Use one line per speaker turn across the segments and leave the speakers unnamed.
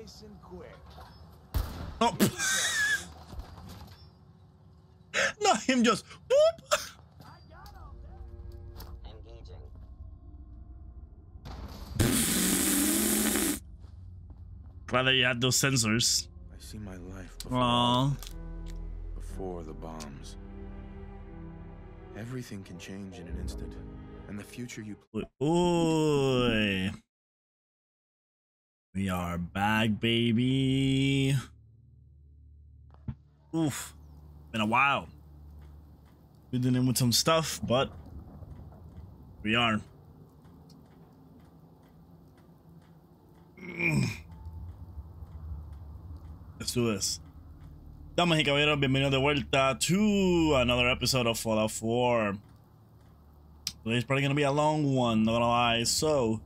Nice and quick.
Oh. Not him just whoop.
Engaging.
Glad that you had those sensors.
I see my life before,
Aww.
before the bombs. Everything can change in an instant, and the future you
Ooh. We are back, baby. Oof. Been a while. Been dealing with some stuff, but we are. Let's do this. Damas y caballeros, bienvenidos de vuelta to another episode of Fallout 4. Today's probably gonna be a long one, not gonna lie. So,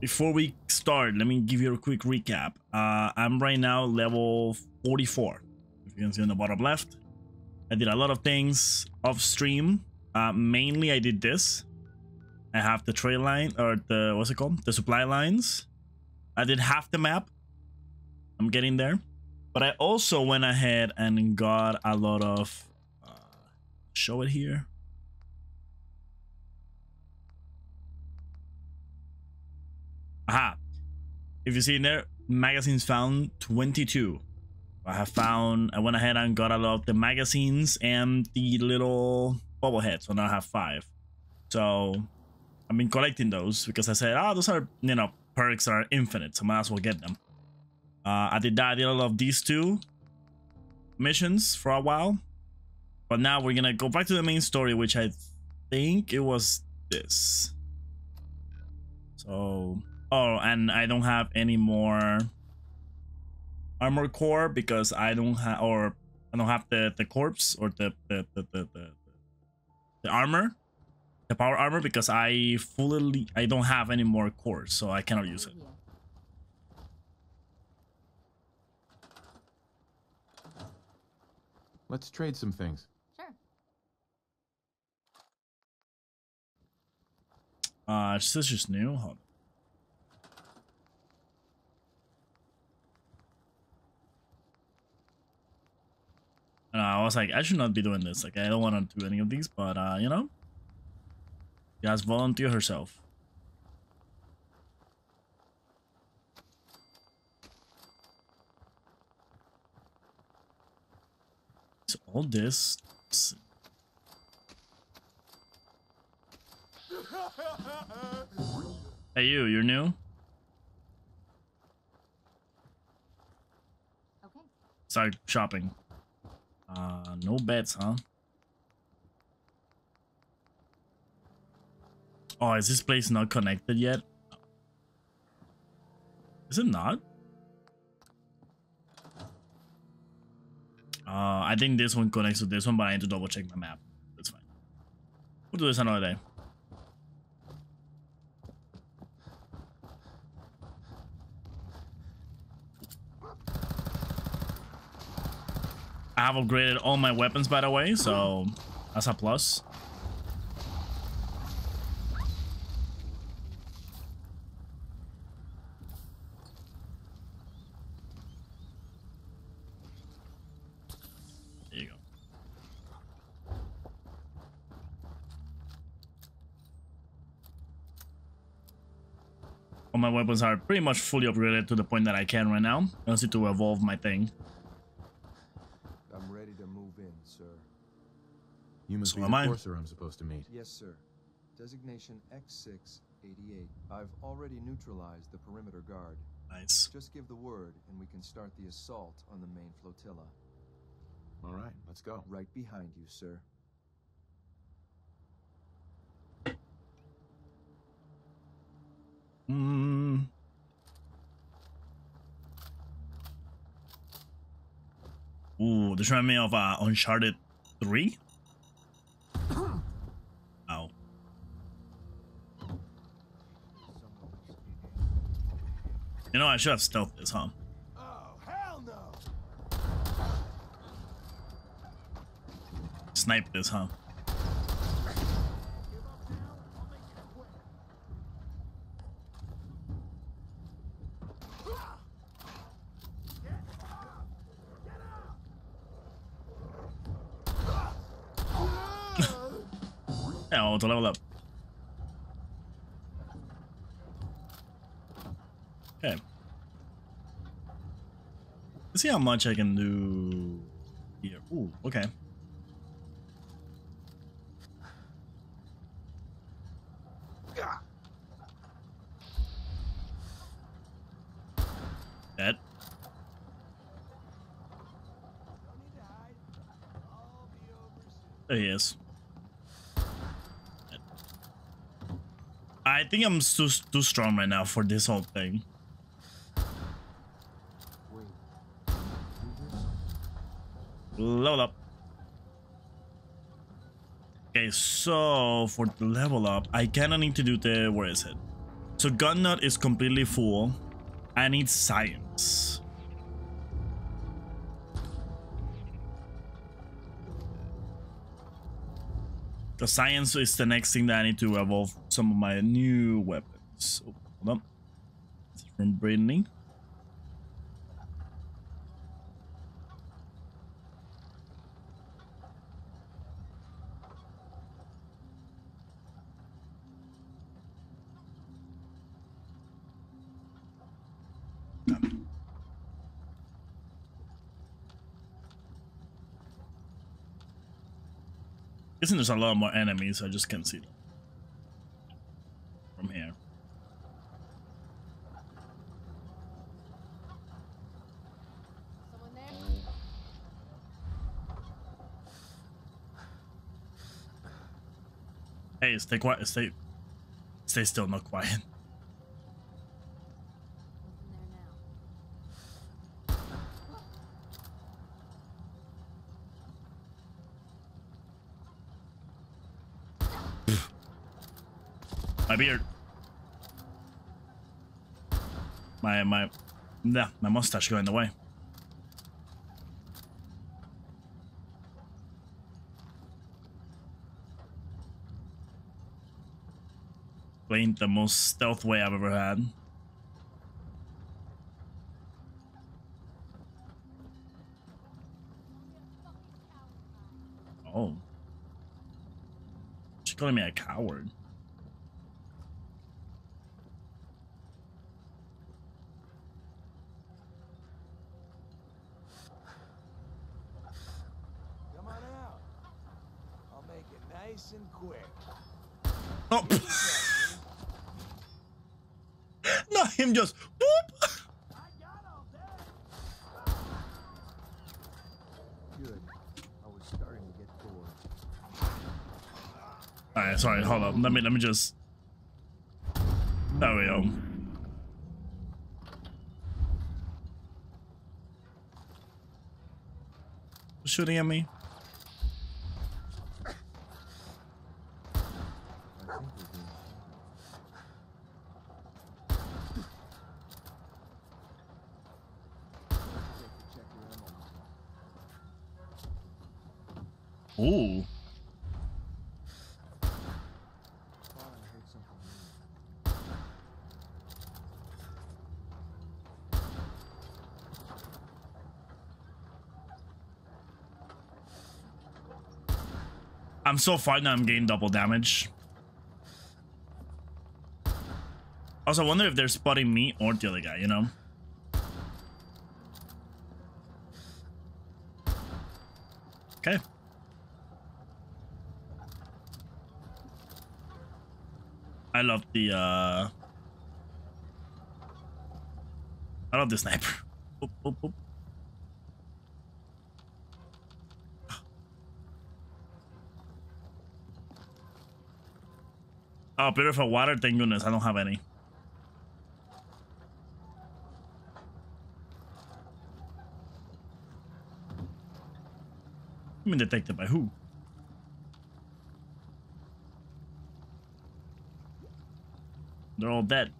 before we start, let me give you a quick recap. Uh, I'm right now level 44. If you can see on the bottom left, I did a lot of things off stream. Uh, mainly, I did this. I have the trail line or the what's it called? The supply lines. I did half the map. I'm getting there, but I also went ahead and got a lot of. Uh, show it here. Aha. If you see in there, magazines found 22. I have found, I went ahead and got a lot of the magazines and the little bobbleheads. So now I have five. So I've been collecting those because I said, oh, those are, you know, perks are infinite. So I might as well get them. Uh, I did that. I did a lot of these two missions for a while. But now we're going to go back to the main story, which I think it was this. So Oh, and I don't have any more armor core because I don't have, or I don't have the the corpse or the the the the, the, the armor, the power armor because I fully I don't have any more cores, so I cannot use it.
Let's trade some things.
Sure.
Uh, this is just new. Hold on. And I was like, I should not be doing this. Like, I don't want to do any of these, but, uh, you know, she has volunteered herself. So all this. Hey, you, you're new?
Okay.
Start shopping. Uh, no bets, huh? Oh, is this place not connected yet? Is it not? Uh, I think this one connects to this one, but I need to double check my map. That's fine. We'll do this another day. I have upgraded all my weapons, by the way, so that's a plus. There you go. All my weapons are pretty much fully upgraded to the point that I can right now. I just need to evolve my thing.
I'm ready to move in, sir.
You must
So
be
am
the
I.
courser I'm supposed to meet.
Yes, sir. Designation X688. I've already neutralized the perimeter guard.
Nice.
Just give the word, and we can start the assault on the main flotilla.
All right, let's go.
Right behind you, sir.
Mm. Ooh, this reminds me of uh, Uncharted 3. You know, I should have stealth this, huh?
Oh, hell no.
Snipe this, huh? Now to level up. Let's see how much I can do here. Ooh, okay. Dead. There he is. I think I'm too too strong right now for this whole thing.
Wait. Do this?
Level up. Okay, so for the level up, I kinda need to do the where is it? So gun nut is completely full. I need science. The science is the next thing that I need to evolve some of my new weapons. Oh, hold on. From Brittany. Guessing there's a lot more enemies, I just can't see them from here. Hey, stay quiet. Stay, stay still. Not quiet. Beard. My my, nah, my mustache going the way. Ain't the most stealth way I've ever had. Oh. She's calling me a coward.
Come on out. I'll make it nice and quick.
Oh. Not him just whoop.
I got all day.
Good. I was starting to get bored.
All right, sorry. Hold up. Let me let me just. There we go. Shooting at me.
I think we're being Take to check your ammo.
Ooh.
Thought I heard something new.
Far now. I'm getting double damage. Also, I wonder if they're spotting me or the other guy. You know. Okay. I love the uh I love the sniper. Oh, beautiful water, thank goodness. I don't have any. I mean detected by who? They're all dead.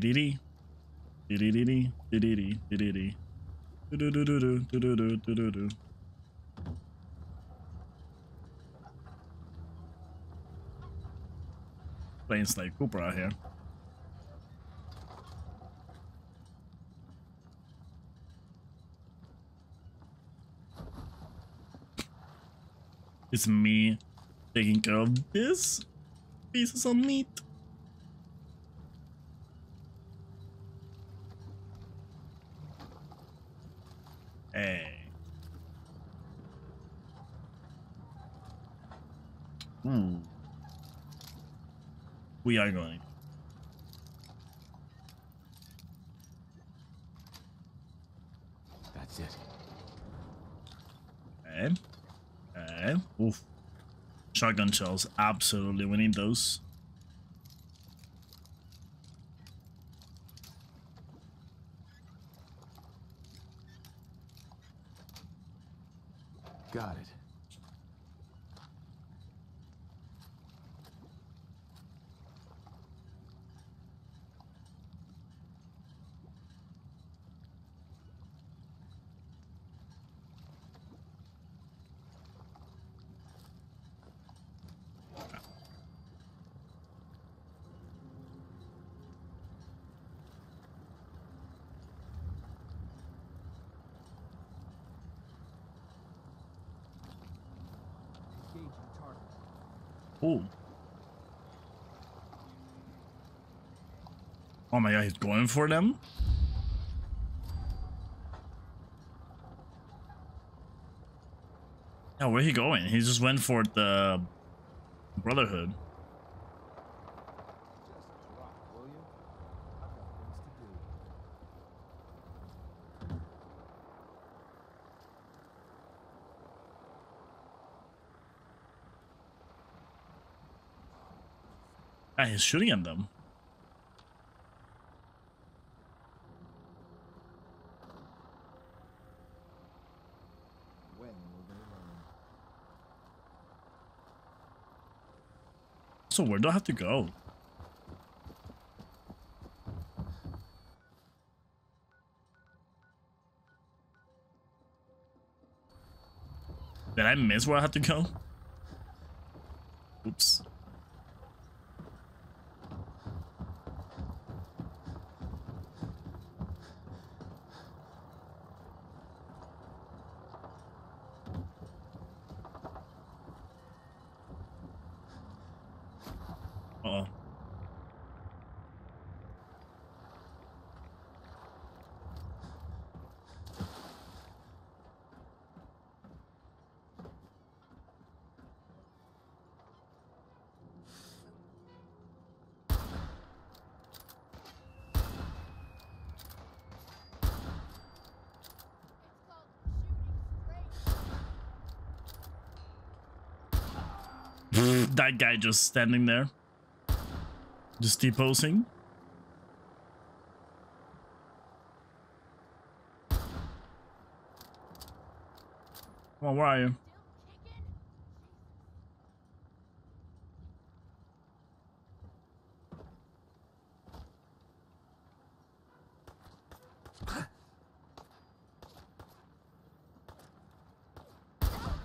Dee-dee-dee-dee. Dee-dee-dee-dee. Dee-dee-dee. Dee-dee-dee. Do-do-do-do-do. Do-do-do. Do-do-do. Playing Slave Cooper out here. It's me taking care of this pieces of meat. Hey. Ooh. We are going.
That's it.
Okay. Okay. Oof. Shotgun shells. Absolutely. We need those.
Got it.
Engaging target.
Ooh. Oh my god, he's going for them? Yeah, where he going? He just went for the Brotherhood. He's shooting at them.
When will they learn?
So where do I have to go? Did I miss where I had to go? Oops. Uh-oh.
It's called shooting straight.
That guy just standing there. Just deposing. Come on, where are you?
Still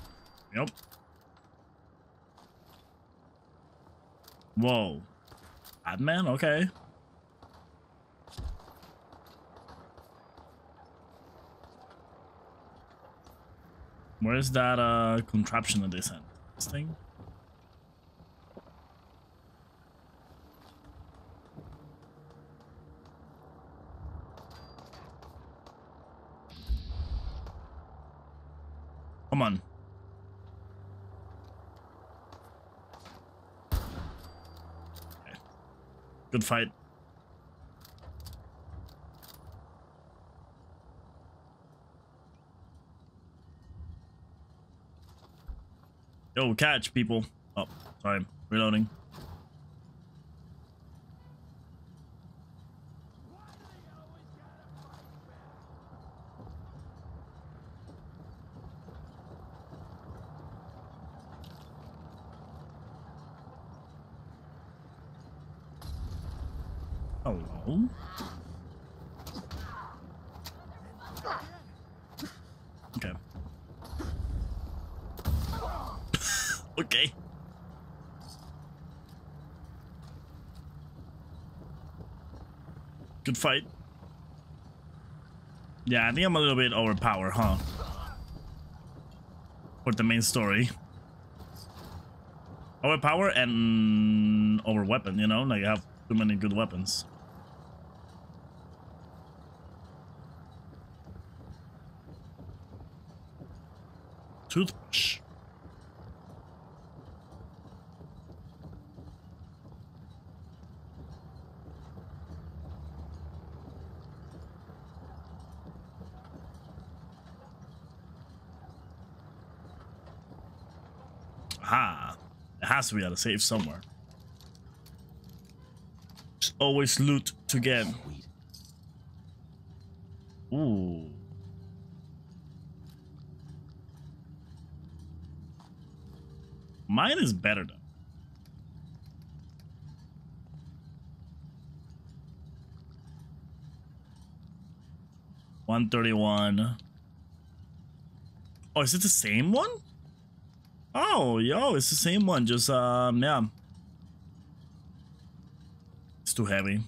kicking?
Yep. Whoa. Batman? Okay. Where is that uh contraption that they sent? This thing? Come on. Good fight. Yo, catch people. Oh, sorry. Reloading. Hello? Okay. okay. good fight. Yeah, I think I'm a little bit overpowered, huh? For the main story. Overpower and over weapon, you know? Like I have too many good weapons. Toothbrush. Aha. It has to be at a safe somewhere. Just always loot to get. Ooh. Mine is better though. One thirty-one. Oh, is it the same one? Oh, yo, it's the same one. Just um, yeah. It's too heavy.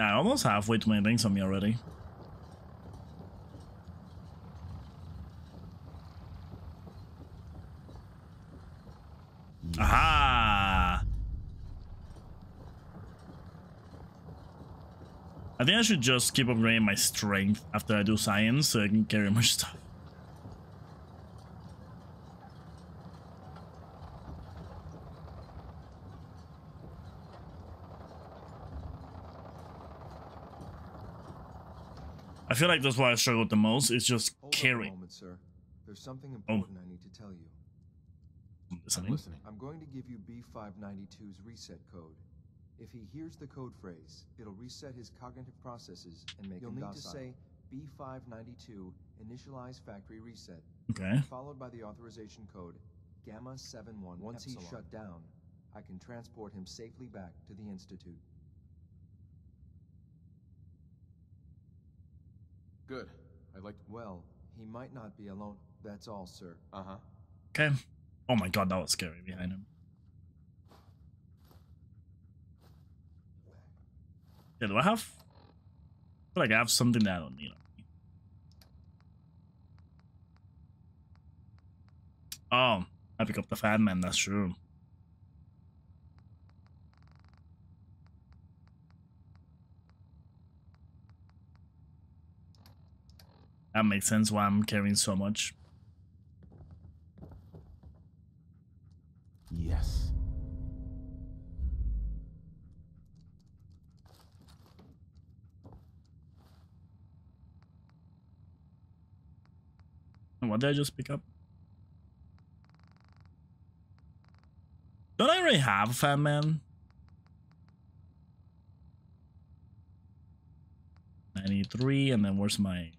I almost have way too many things on me already. Aha! I think I should just keep upgrading my strength after I do science so I can carry more stuff. I feel like that's why I struggle the most. It's just
Hold
carrying.
moment, sir. There's something
Oh.
I need to tell you.
I'm
I'm
listening.
listening.
I'm going to give you B592's reset code. If he hears the code phrase, it'll reset his cognitive processes and make You'll him need to say B592 initialize factory reset,
Okay.
followed by the authorization code Gamma 71. Once he's shut down, I can transport him safely back to the Institute.
Good. I'd like
Well, he might not be alone. That's all, sir.
Uh huh.
Okay. Oh my god, that was scary behind him. Yeah, do I have? I feel like I have something that I don't need on me. Oh, I pick up the fat man, that's true. That makes sense why I'm carrying so much.
Yes.
What did I just pick up? Don't I already have a Fat Man? 93, and then where's my...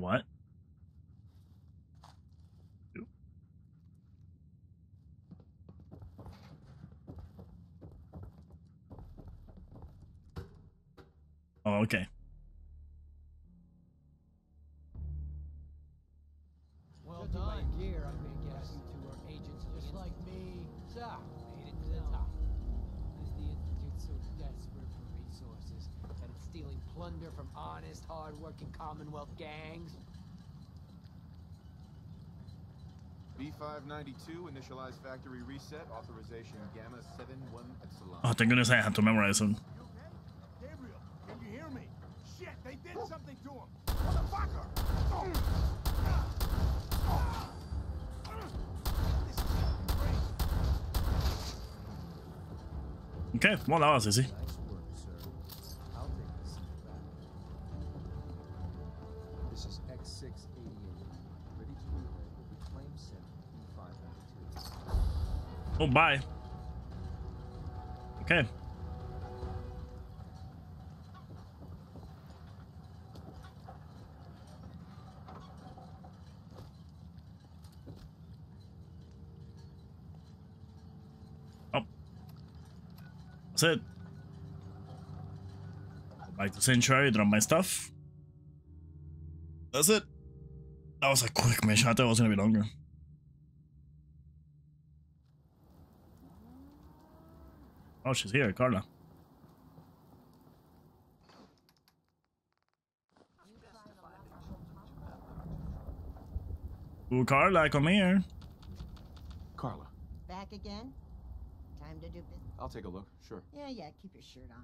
what?
B592, initialize factory reset, authorization Gamma 71 Epsilon.
Oh, thank goodness I had to memorize them.
You okay? Gabriel, can you hear me? Shit, they did something to him. Motherfucker! This is fucking crazy.
Okay, well, that was easy. Oh, bye. Okay. Oh. That's it. Back to Sanctuary, drop my stuff. That's it. That was a quick mission. I thought it was gonna be longer. Oh, she's here, Carla. Ooh, Carla, come here.
Carla,
Back again? Time to do business.
I'll take a look. Sure.
Yeah, yeah, keep your shirt on.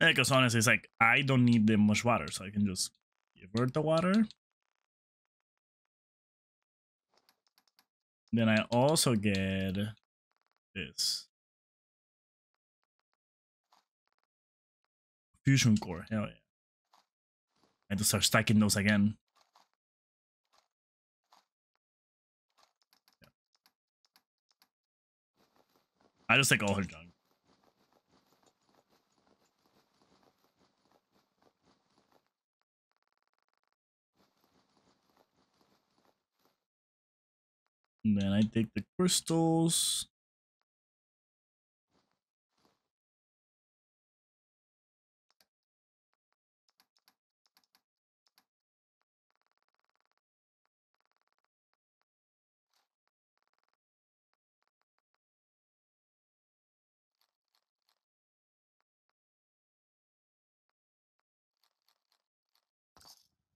Yeah, because honestly, it's like I don't need that much water, so I can just give her the water. Then I also get this. Fusion core, hell yeah. I to start stacking those again. I just take all her junk. And then I take the crystals.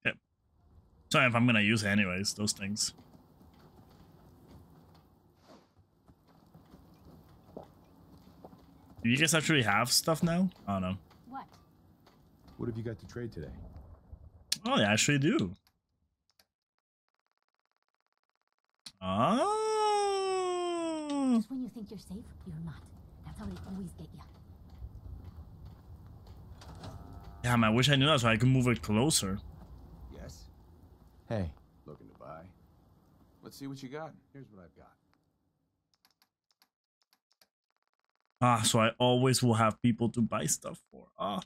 Okay. Sorry if I'm gonna use it anyways, those things. Do you guys actually have stuff now? I don't know.
What?
What have you got to trade today?
Oh, they actually do. Oh.
Just when you think you're safe, you're not. That's how they always get you.
Damn, I wish I knew that so I could move it closer.
Yes. Hey. Looking to buy? Let's see what you got. Here's what I've got.
Ah, so I always will have people to buy stuff for. Ah,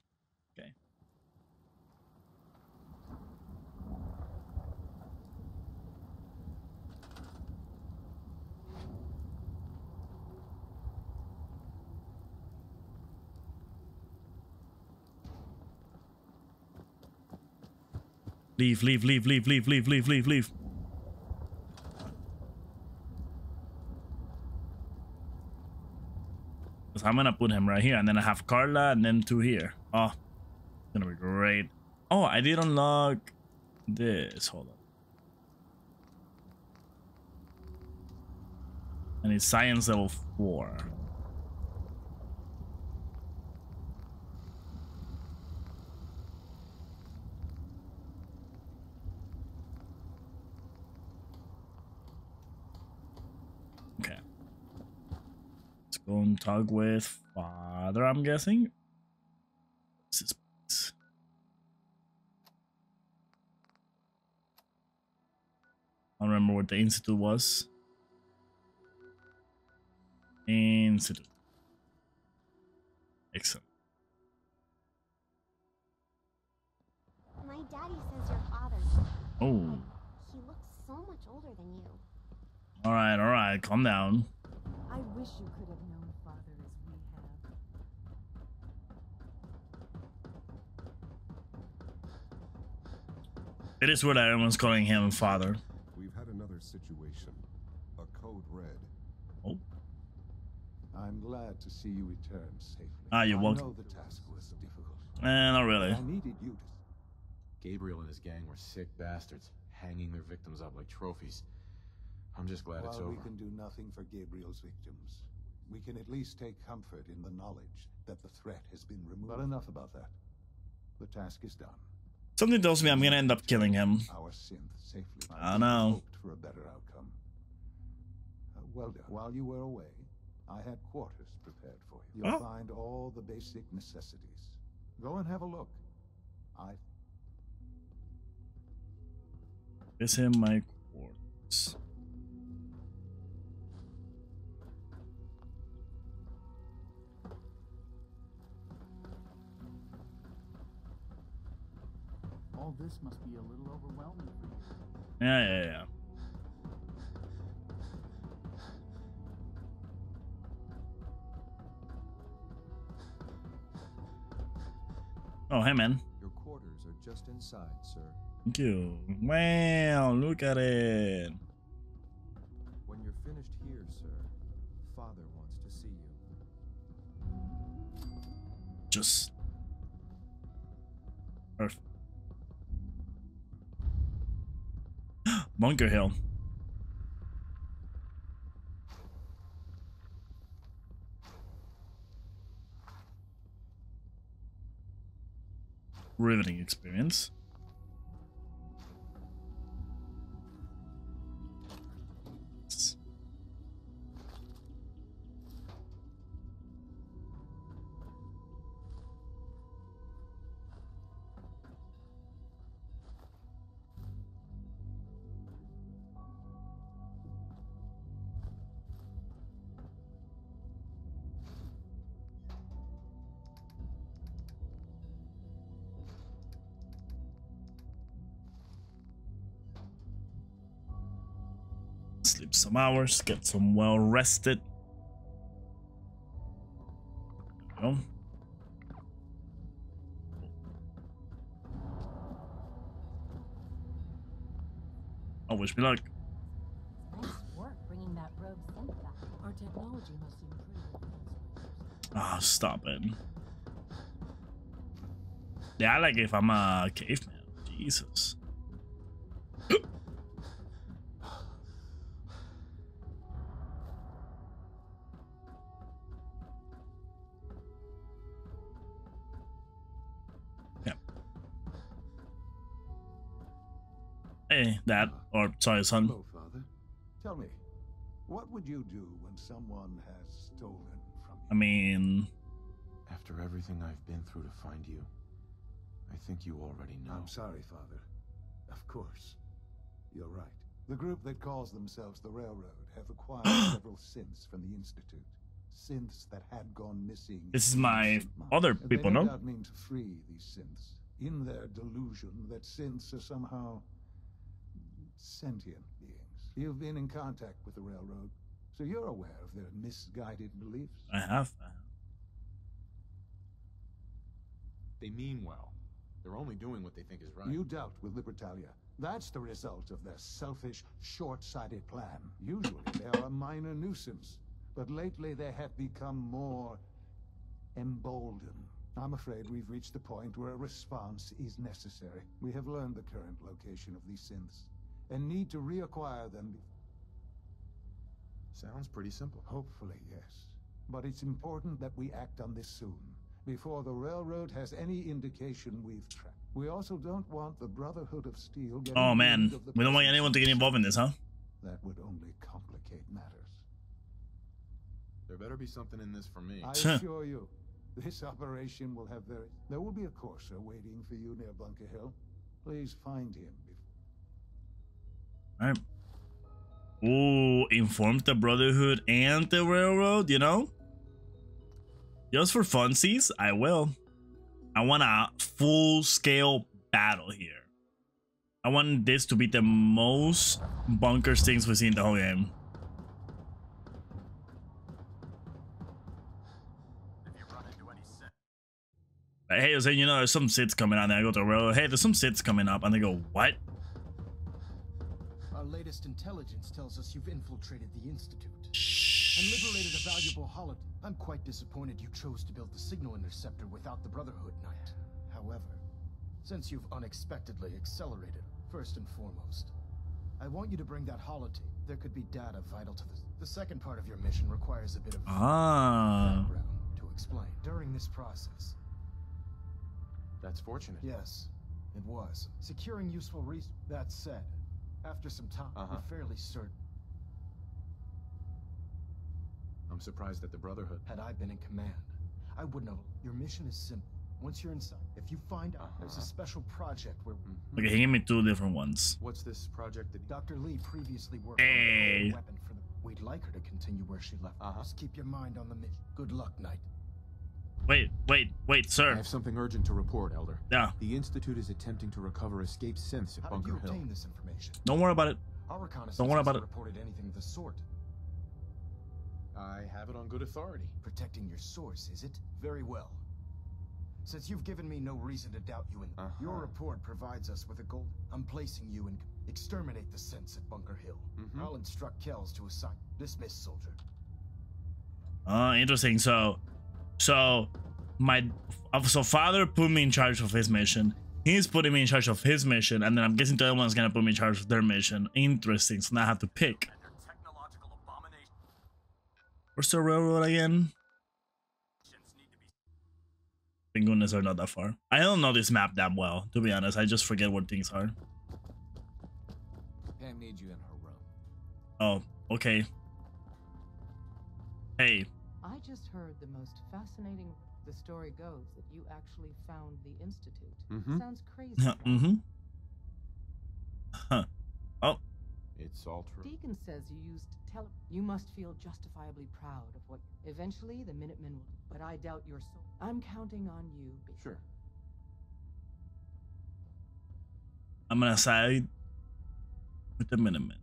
Leave, leave, leave, leave, leave, leave, leave, leave, leave. Because I'm going to put him right here. And then I have Carla and then two here. Oh, it's going to be great. Oh, I did unlock this. Hold on. And it's science level 4. And talk with father, I'm guessing. This is I don't remember what the institute was. Institute. Excellent.
My daddy says your father.
Oh,
He looks so much older than you.
all right, all right. Calm down.
I wish you could have known father as we have.
It is what everyone's calling him father.
We've had another situation. A code red.
Oh,
I'm glad to see you return safely.
Ah, you're
I
welcome.
know the task was difficult.
eh, not really.
I needed you to
Gabriel and his gang were sick bastards, hanging their victims up like trophies. I'm just glad it's
While
over.
we can do nothing for Gabriel's victims, we can at least take comfort in the knowledge that the threat has been removed. But enough about that. The task is done.
Something tells me I'm gonna end up killing him.
Our synth safely.
I know.
Hoped for a better outcome. Uh, well done. While you were away, I had quarters prepared for you. You'll
Oh.
find all the basic necessities. Go and have a look. I
Is him my quarters.
All this must be a little overwhelming for you.
Yeah, yeah, yeah. Oh, hey, man.
Your quarters are just inside, sir.
Thank you. Wow, look at it.
When you're finished here, sir, Father wants to see you.
Just. Perfect. Bunker Hill. Riveting experience. Sleep some hours, get some well rested. We go. Oh, wish me luck. Ah, stop it. Yeah, I like if I'm a caveman. Jesus. Sorry, son.
Hello, Father. Tell me, what would you do when someone has stolen from you?
I mean,
After everything I've been through to find you, I think you already know.
I'm sorry, Father. Of course. You're right. The group that calls themselves the Railroad have acquired several synths from the Institute. Synths that had gone missing.
This is my other
And
people,
they no
no?
doubt mean to free these synths in their delusion that synths are somehow sentient beings. You've been in contact with the Railroad, so you're aware of their misguided beliefs.
I have.
They mean well. They're only doing what they think is right.
You dealt with Libertalia. That's the result of their selfish, short-sighted plan. Usually they are a minor nuisance, but lately they have become more emboldened. I'm afraid we've reached the point where a response is necessary. We have learned the current location of these synths, and need to reacquire them.
Sounds pretty simple.
Hopefully, yes. But it's important that we act on this soon, before the Railroad has any indication we've tracked. We also don't want the Brotherhood of Steel getting
Oh man, we don't want anyone to get involved in this, huh?
That would only complicate matters.
There better be something in this for me.
I assure you, this operation will have very... There will be a courser waiting for you near Bunker Hill. Please find him.
Alright. Ooh, inform the Brotherhood and the Railroad, you know? Just for funsies, I will. I want a full-scale battle here. I want this to be the most bunkers things we've seen the whole game. Hey, I was saying, you know, there's some sits coming out, and I go to the railroad. Hey, there's some sits coming up, and they go, what?
Our latest intelligence tells us you've infiltrated the Institute and liberated a valuable holotape. I'm quite disappointed you chose to build the signal interceptor without the Brotherhood Knight. However, since you've unexpectedly accelerated, first and foremost, I want you to bring that holotape. There could be data vital to this. The second part of your mission requires a bit of
Ah.
background to explain. During this process,
That's fortunate.
Yes, it was. Securing useful res- That said, after some time,
Uh-huh.
we're fairly certain.
I'm surprised at the Brotherhood.
Had I been in command, I wouldn't have. Your mission is simple. Once you're inside, if you find out there's a
Uh-huh.
special project where
Okay, he gave me two different ones.
What's this project that
Dr. Li previously worked
Hey.
on a weapon for the. We'd like her to continue where she left.
Uh-huh.
Just keep your mind on the mission. Good luck, Knight.
Wait, wait, wait, sir.
I have something urgent to report, Elder.
Yeah.
The Institute is attempting to recover escaped synths at
How
Bunker
did you
Hill.
obtain this information?
Don't worry about it.
Our reconnaissance
Don't worry about
hasn't
it.
reported anything of the sort.
I have it on good authority.
Protecting your source, is it? Very well. Since you've given me no reason to doubt you, and
Uh-huh.
your report provides us with a goal, I'm placing you in exterminate the synths at Bunker Hill.
Mhm.
I'll instruct Kells to assign dismiss soldier.
Uh, interesting. So, so my uh, so father put me in charge of his mission. He's putting me in charge of his mission, and then I'm guessing the other one's gonna put me in charge of their mission. Interesting. So now I have to pick. Where's the railroad again? Thank goodness they're not that far. I don't know this map that well, to be honest. I just forget where things are.
Pam needs you in her room.
Oh, okay. Hey,
I just heard the most fascinating. The story goes that you actually found the institute.
Mhm.
Sounds crazy.
mm-hmm. Huh. Oh,
It's all true.
Deacon says you used tele. You must feel justifiably proud of what. Eventually, the Minutemen will. But I doubt your soul. I'm counting on you. be-
Sure.
I'm gonna side with the Minutemen.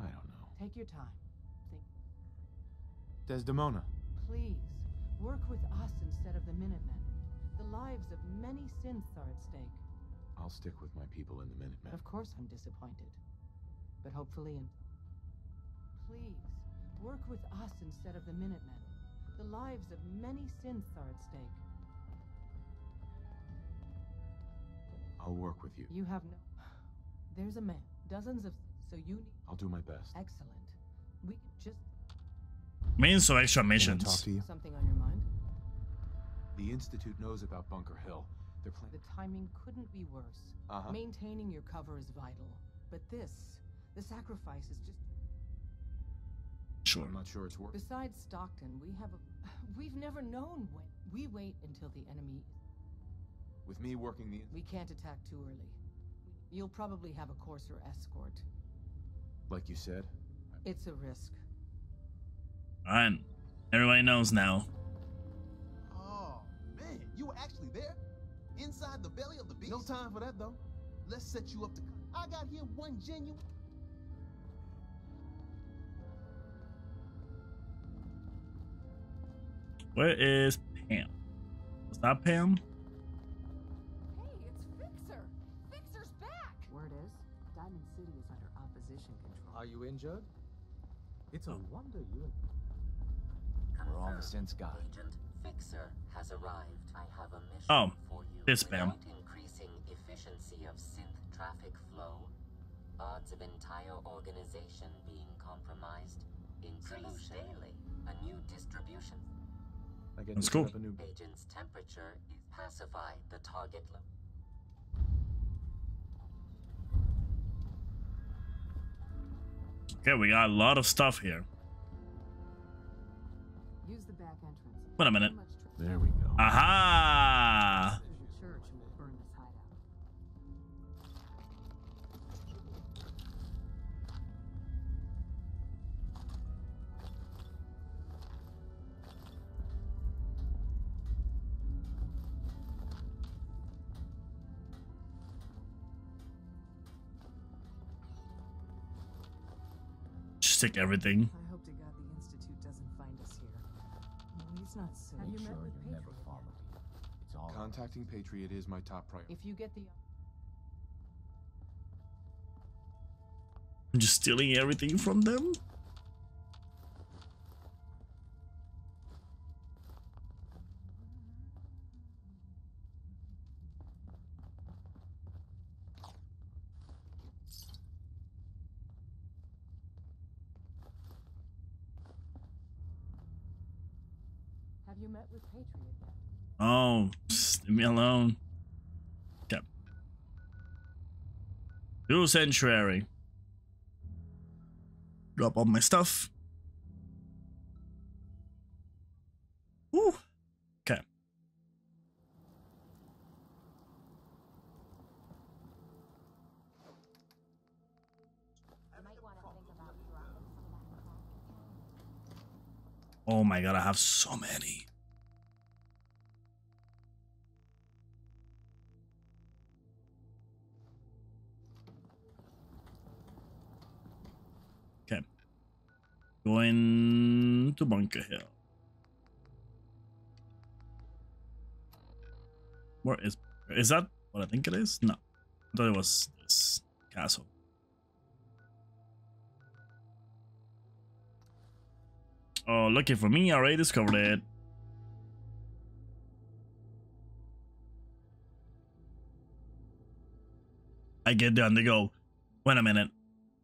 I don't know.
Take your time. Think.
Desdemona.
Please work with us instead of the Minutemen. The lives of many synths are at stake.
I'll stick with my people in the Minutemen.
Of course, I'm disappointed. But hopefully, in. Please, work with us instead of the Minutemen. The lives of many synths are at stake.
I'll work with you.
You have no. There's a man. Dozens of. So you need.
I'll do my best.
Excellent. We can just.
Means of extra missions.
talk to you?
Something on your mind?
The Institute knows about Bunker Hill. They're
The timing couldn't be worse.
Uh-huh.
Maintaining your cover is vital. But this. The sacrifice is just.
Sure.
I'm not sure it's worth.
Besides Stockton, we have a. We've never known when. We wait until the enemy.
With me working the.
We can't attack too early. You'll probably have a courser escort.
Like you said.
It's a risk.
Alright. Everybody knows now.
Oh, man, you were actually there? Inside the belly of the beast? No time for that, though. Let's set you up to. I got here one genuine.
Where is Pam? Is that Pam?
Hey, it's Fixer! Fixer's back!
Word is, Diamond City is under opposition control.
Are you injured? It's a oh. wonder you. We're on the sense guide.
Agent Fixer has arrived. I have a mission
Oh,
for you.
this Pam.
Without increasing efficiency of synth traffic flow, odds of entire organization being compromised increase daily. A new distribution.
I get
That's cool.
a new.
Agent's temperature is pacify the target. Lo-
Okay, we got a lot of stuff here. Wait a minute.
Too much tra-
There we go.
Aha!
The church will burn this hideout.
Just take everything.
No, he's not so.
Have you met with Patriot?
It's all
Contacting Patriot is my top priority.
If you get the
I'm just stealing everything from them? Oh, just leave me alone. Okay. Do sanctuary. Drop all my stuff. Ooh. Okay. Oh my god, I have so many. Going to Bunker Hill. Where is is that what I think it is? No. I thought it was this castle. Oh, lucky for me, I already discovered it. I get there and they go, wait a minute.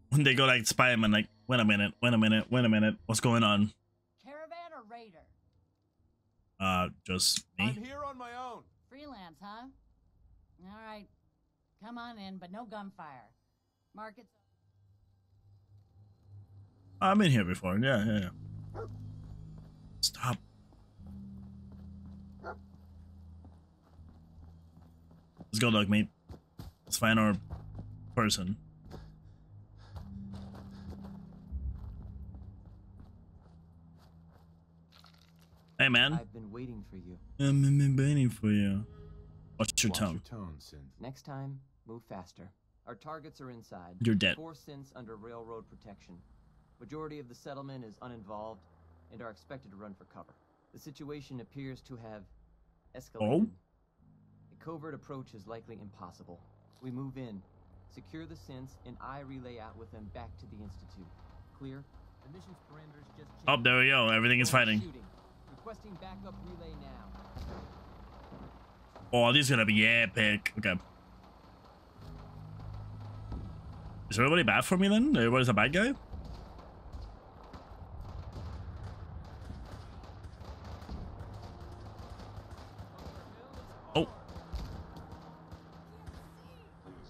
When they go like Spider-Man, like, wait a minute, wait a minute, wait a minute, what's going on?
Caravan or raider?
Uh, just me.
I'm here on my own.
Freelance, huh? All right. Come on in, but no gunfire. Markets.
I've been here before. Yeah, yeah, yeah. Stop. Let's go, dog mate. Let's find our person. Hey, man.
I've been waiting for you.
I've been waiting for you. Watch your
Watch
tone.
your tone, Synth.
Next time, move faster. Our targets are inside.
You're dead.
Four synths under railroad protection. Majority of the settlement is uninvolved and are expected to run for cover. The situation appears to have escalated.
Oh?
A covert approach is likely impossible. We move in, secure the synths, and I relay out with them back to the Institute. Clear? The mission's parameters just
Oh, there we go. Everything is fighting.
Shooting. Requesting backup relay now.
Oh, this is gonna be epic. Okay. Is everybody bad for me then? Everybody's a bad guy? Oh,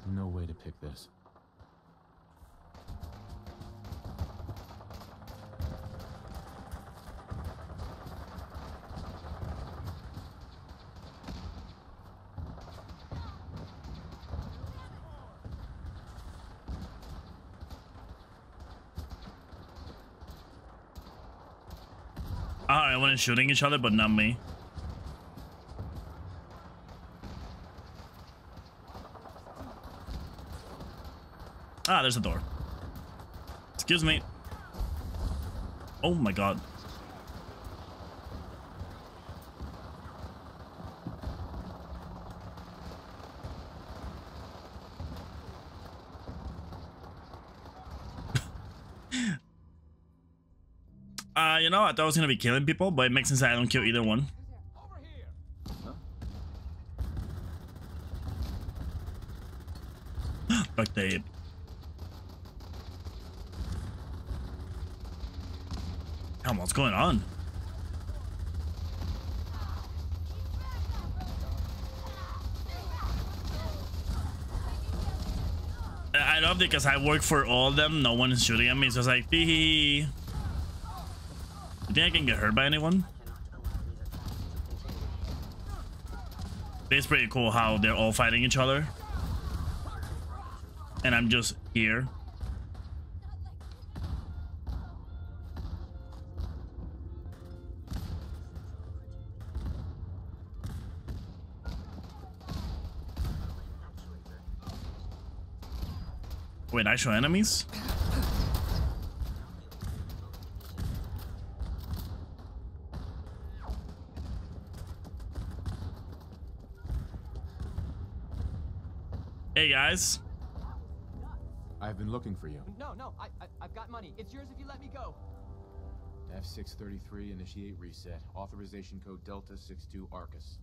No way to pick this.
Is shooting each other, but not me. Ah, there's a door. Excuse me. Oh my god. Uh, you know, I thought I was gonna be killing people, but it makes sense that I don't kill either one. Duct tape. Damn, what's going on? I I love it because I work for all of them. No one is shooting at me, so it's like, hee hee. Think I can get hurt by anyone? It's pretty cool how they're all fighting each other. And I'm just here. Wait, actual enemies? Hey guys.
I've been looking for you.
No, no, I, I, I've got money. It's yours if you let me go.
F633, initiate reset. Authorization code Delta 62 Arcus.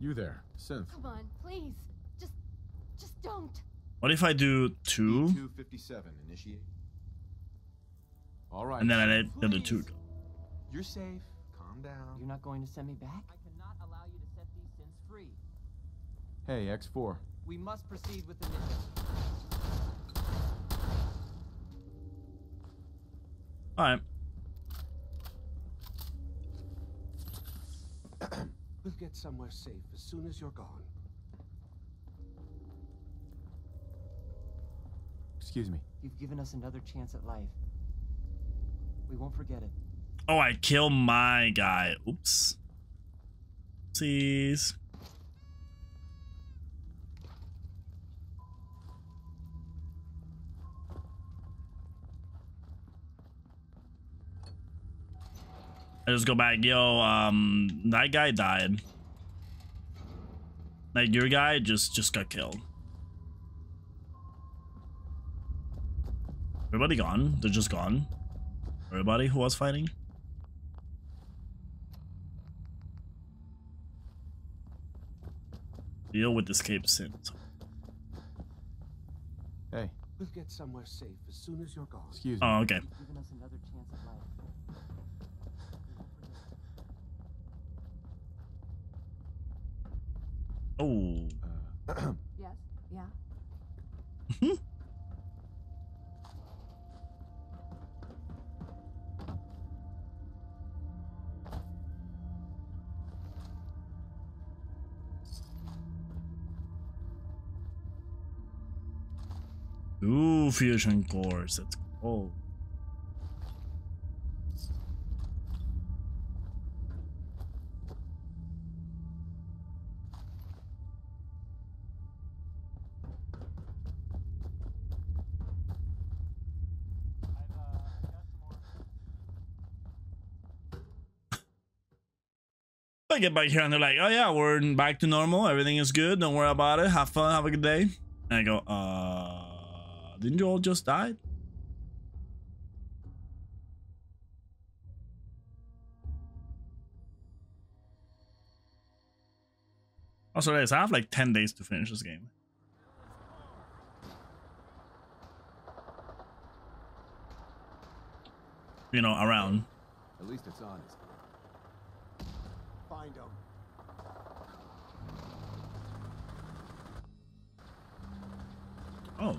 You there, Synth.
Come on, please. Just, just don't.
What if I do two?
257, initiate. All right.
And then I
Synth.
let the two.
You're safe. Calm down.
You're not going to send me back?
Hey, X4.
We must proceed with the mission.
Alright.
We'll get somewhere safe as soon as you're gone.
Excuse me.
You've given us another chance at life. We won't forget it.
Oh, I kill my guy. Oops. I just go back, yo, um, that guy died. Like your guy just just got killed. Everybody gone? They're just gone. Everybody who was fighting? Deal with escape synths.
Hey.
We'll get somewhere safe as soon as you're gone.
Excuse
me. Oh, okay.
Giving us another chance at life.
Oh.
Uh, yes. Yeah.
Ooh, fusion cores. That's cool. I get back here and they're like, oh yeah, we're back to normal. Everything is good. Don't worry about it. Have fun. Have a good day. And I go, uh, didn't you all just die? Also, guys, I have like 10 days to finish this game. You know, around.
At least it's honest. Find him.
Oh.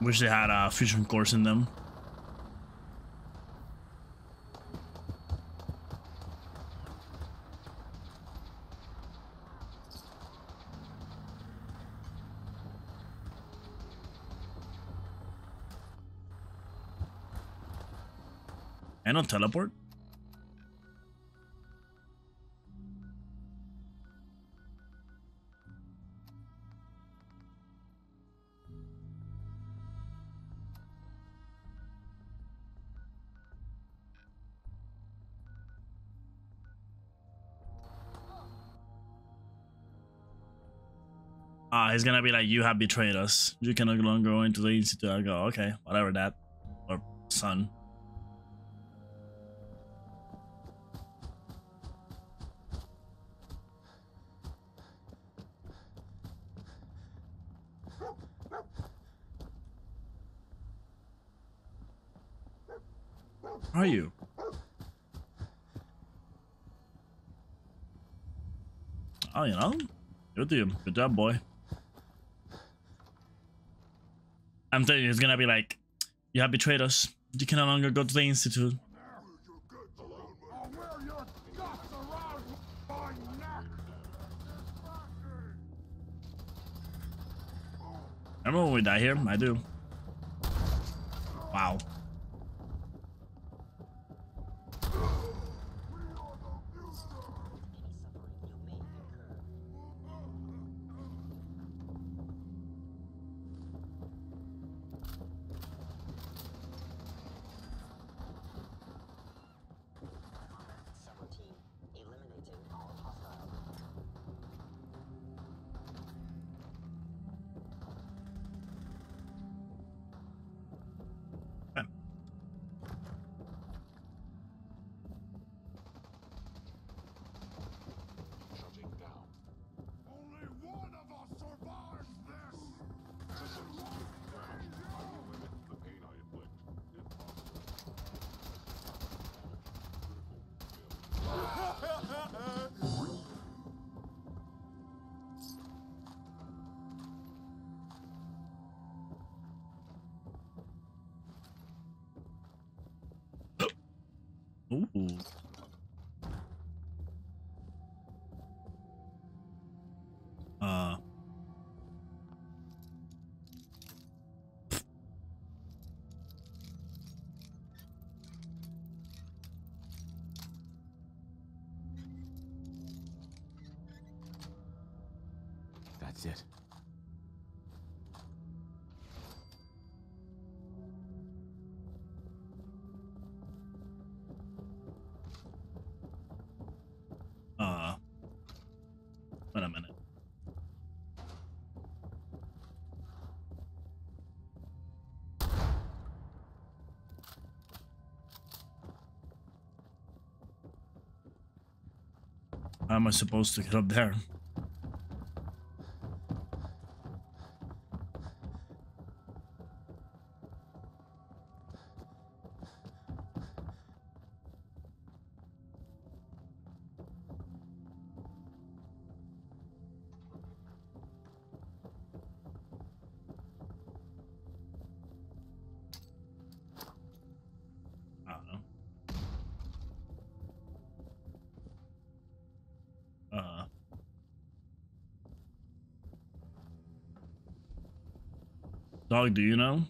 Wish they had a fusion cores in them. And on teleport? Ah, he's gonna be like, you have betrayed us. You can no longer go into the institute. I go, okay, whatever that. Or son. Are you? Oh, you know? Good to you. Good job, boy. I'm telling you, he's gonna be like, you have betrayed us. You can no longer go to the Institute. I remember when we die here? I do. Wow. Am I supposed to get up there? Dog, do you know?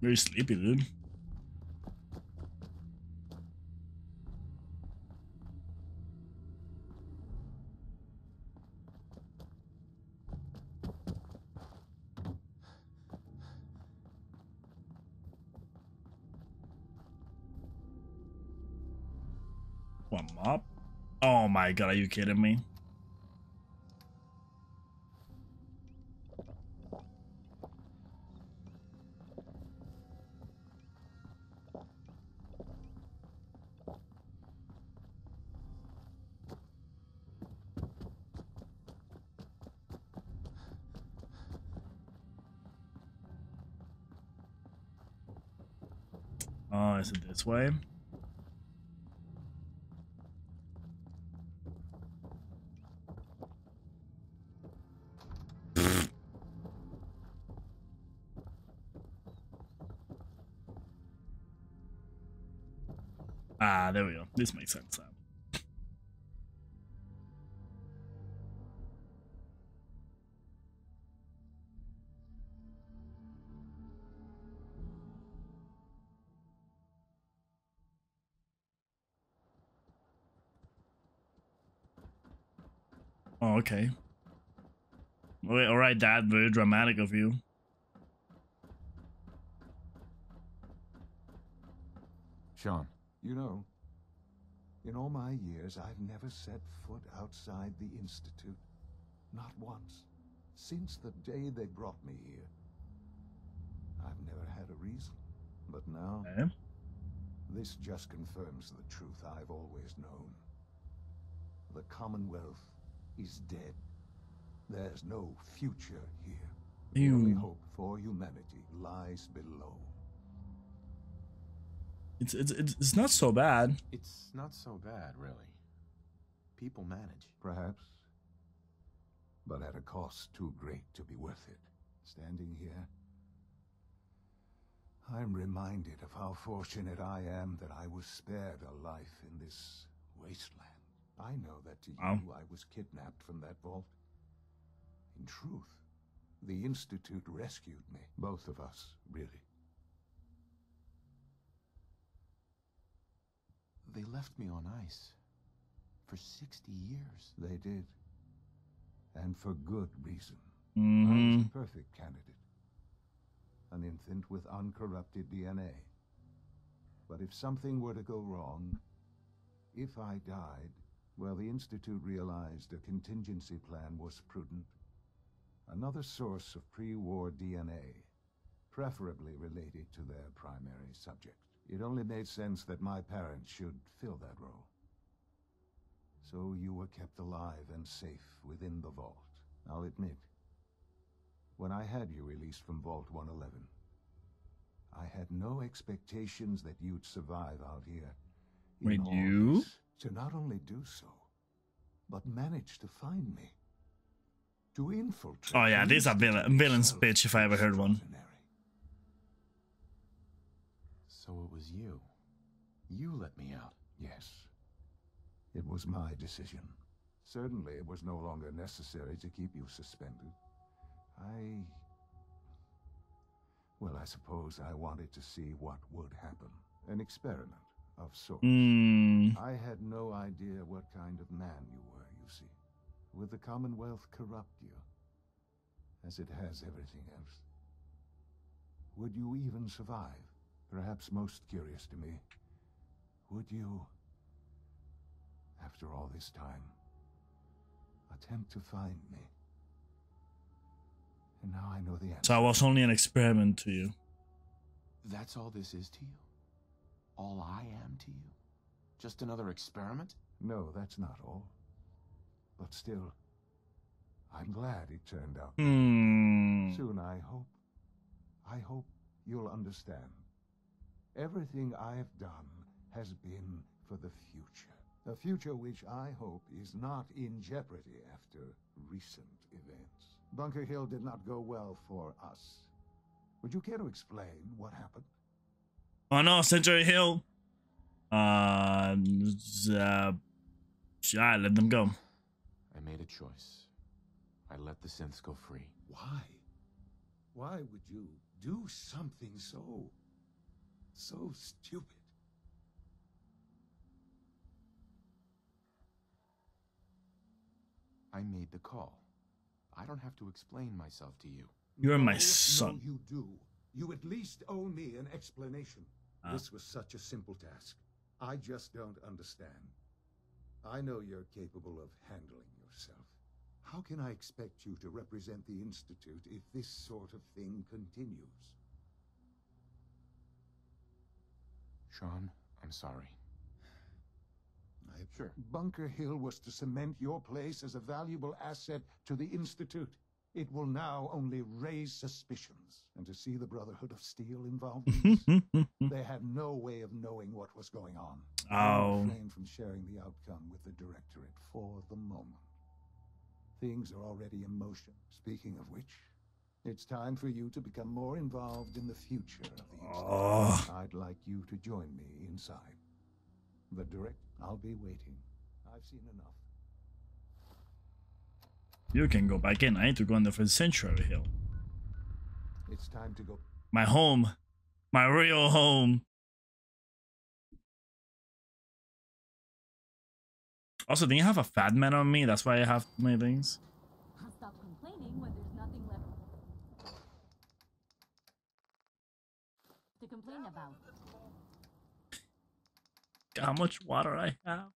Very sleepy, dude. What mop? Oh my god, are you kidding me? Oh, is it this way? Ah, there we go. This makes sense now. Okay. Wait, all right, Dad. Very dramatic of you.
Sean. You know, in all my years, I've never set foot outside the Institute. Not once. Since the day they brought me here. I've never had a reason. But now,
Okay.
this just confirms the truth I've always known. The Commonwealth is dead. There's no future here. The only hope for humanity lies below.
It's it's it's it's not so bad.
It's not so bad, really. People manage.
Perhaps. But at a cost too great to be worth it. Standing here, I'm reminded of how fortunate I am that I was spared a life in this wasteland. I know that to
Wow.
you I was kidnapped from that vault. In truth, the Institute rescued me. Both of us, really.
They left me on ice. For 60 years.
They did. And for good reason. I
Mhm.
was the perfect candidate. An infant with uncorrupted DNA. But if something were to go wrong, if I died, well, the Institute realized a contingency plan was prudent. Another source of pre-war DNA, preferably related to their primary subject. It only made sense that my parents should fill that role. So you were kept alive and safe within the vault. I'll admit, when I had you released from Vault 111, I had no expectations that you'd survive out here.
Wait, you?
this. To not only do so, but manage to find me. To infiltrate.
Oh yeah,
the
this is a villain, villain's bitch if I ever heard one.
So it was you. You let me out.
Yes. It was my decision. Certainly it was no longer necessary to keep you suspended. I... Well, I suppose I wanted to see what would happen. An experiment of sorts.
Hmm.
I had no idea what kind of man you were, you see. Would the Commonwealth corrupt you? As it has everything else? Would you even survive? Perhaps most curious to me, would you, after all this time, attempt to find me? And now I know the answer.
So I was only an experiment to you.
That's all this is to you? All I am to you? Just another experiment?
No, that's not all. But still, I'm glad it turned out.
Hmm.
Soon, I hope. I hope you'll understand. Everything I've done has been for the future. A future which I hope is not in jeopardy after recent events. Bunker Hill did not go well for us. Would you care to explain what happened?
Oh no, Century Hill. Uh, uh, yeah, let them go.
I made a choice. I let the synths go free.
Why? Why would you do something so... so stupid?
I made the call. I don't have to explain myself to you.
You're my son.
No, you do. You at least owe me an explanation.
Ah.
This was such a simple task. I just don't understand. I know you're capable of handling yourself. How can I expect you to represent the Institute if this sort of thing continues?
Sean, I'm sorry.
I
Sure.
Bunker Hill was to cement your place as a valuable asset to the Institute. It will now only raise suspicions. And to see the Brotherhood of Steel involved in this, they had no way of knowing what was going on.
Oh.
refrained from sharing the outcome with the Directorate for the moment. Things are already in motion. Speaking of which, it's time for you to become more involved in the future of the.
Oh.
I'd like you to join me inside. The direct. I'll be waiting. I've seen enough.
You can go back in. I need to go in the first Century Hill.
It's time to go.
My home. My real home. Also, do you have a fat man on me? That's why I have my things.
I'll stop complaining when there's nothing left to complain about.
How much water I have.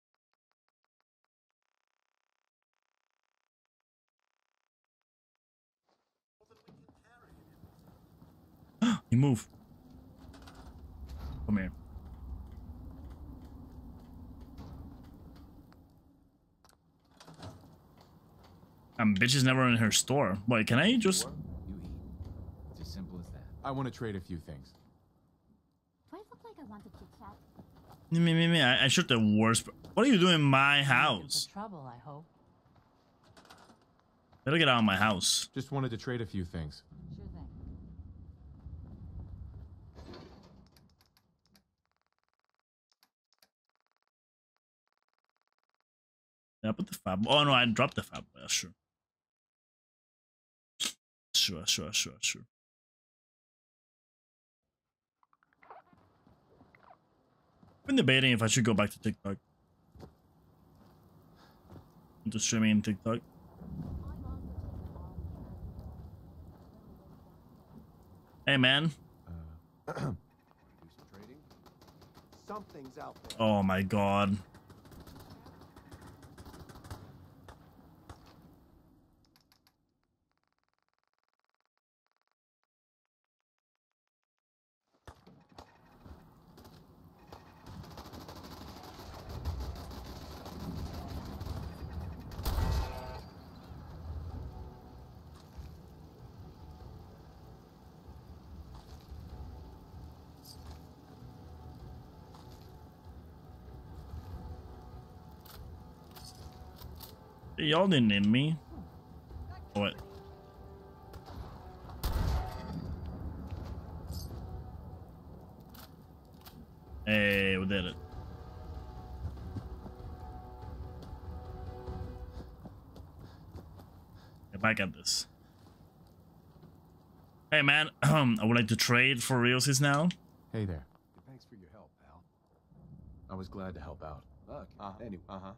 You move. Come here. Um, bitch is never in her store. Wait, can I just?
You eat. It's as simple as that. I want to trade a few things.
Do I look like I want to chit chat?
Me, me, me. I, I shoot the worst. What are you doing in my house?
Trouble, I hope.
Better get out of my house.
Just wanted to trade a few things.
Sure thing.
Did I put the fab? Oh no, I dropped the fab. Yeah, sure. Sure, sure, sure, sure. I've been debating if I should go back to TikTok. Into streaming TikTok. Hey man.
Uh, Something's out there.
Oh my god. Y'all didn't need me. What? Hey, we did it. Get back at this. Hey man, I would like to trade for realsies now.
Hey there.
Thanks for your help, pal.
I was glad to help out.
Look,
Uh,
anyway,
uh-huh.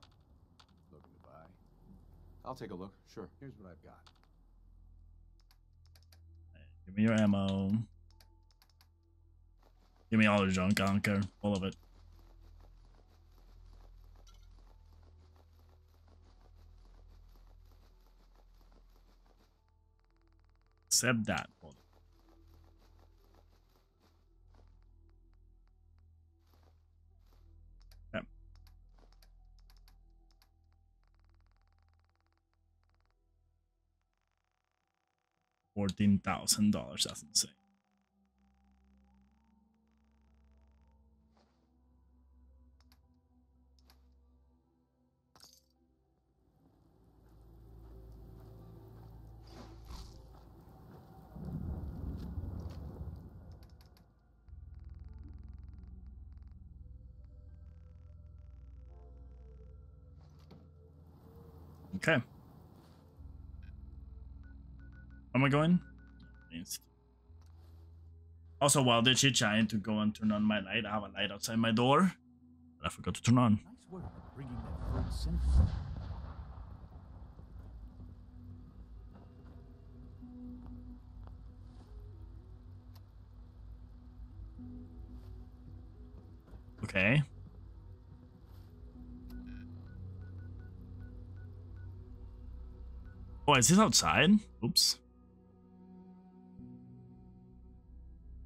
Looking to buy.
I'll take a look, sure.
Here's what I've got.
Give me your ammo. Give me all your junk, I don't care. All of it. Except that. Hold on. Fourteen thousand dollars. That's insane. Okay. Am I going? Also, while they're chit-chatting to go and turn on my light, I have a light outside my door that I forgot to turn on.
Nice work bringing that third synth.
Okay. Oh, is this outside? Oops.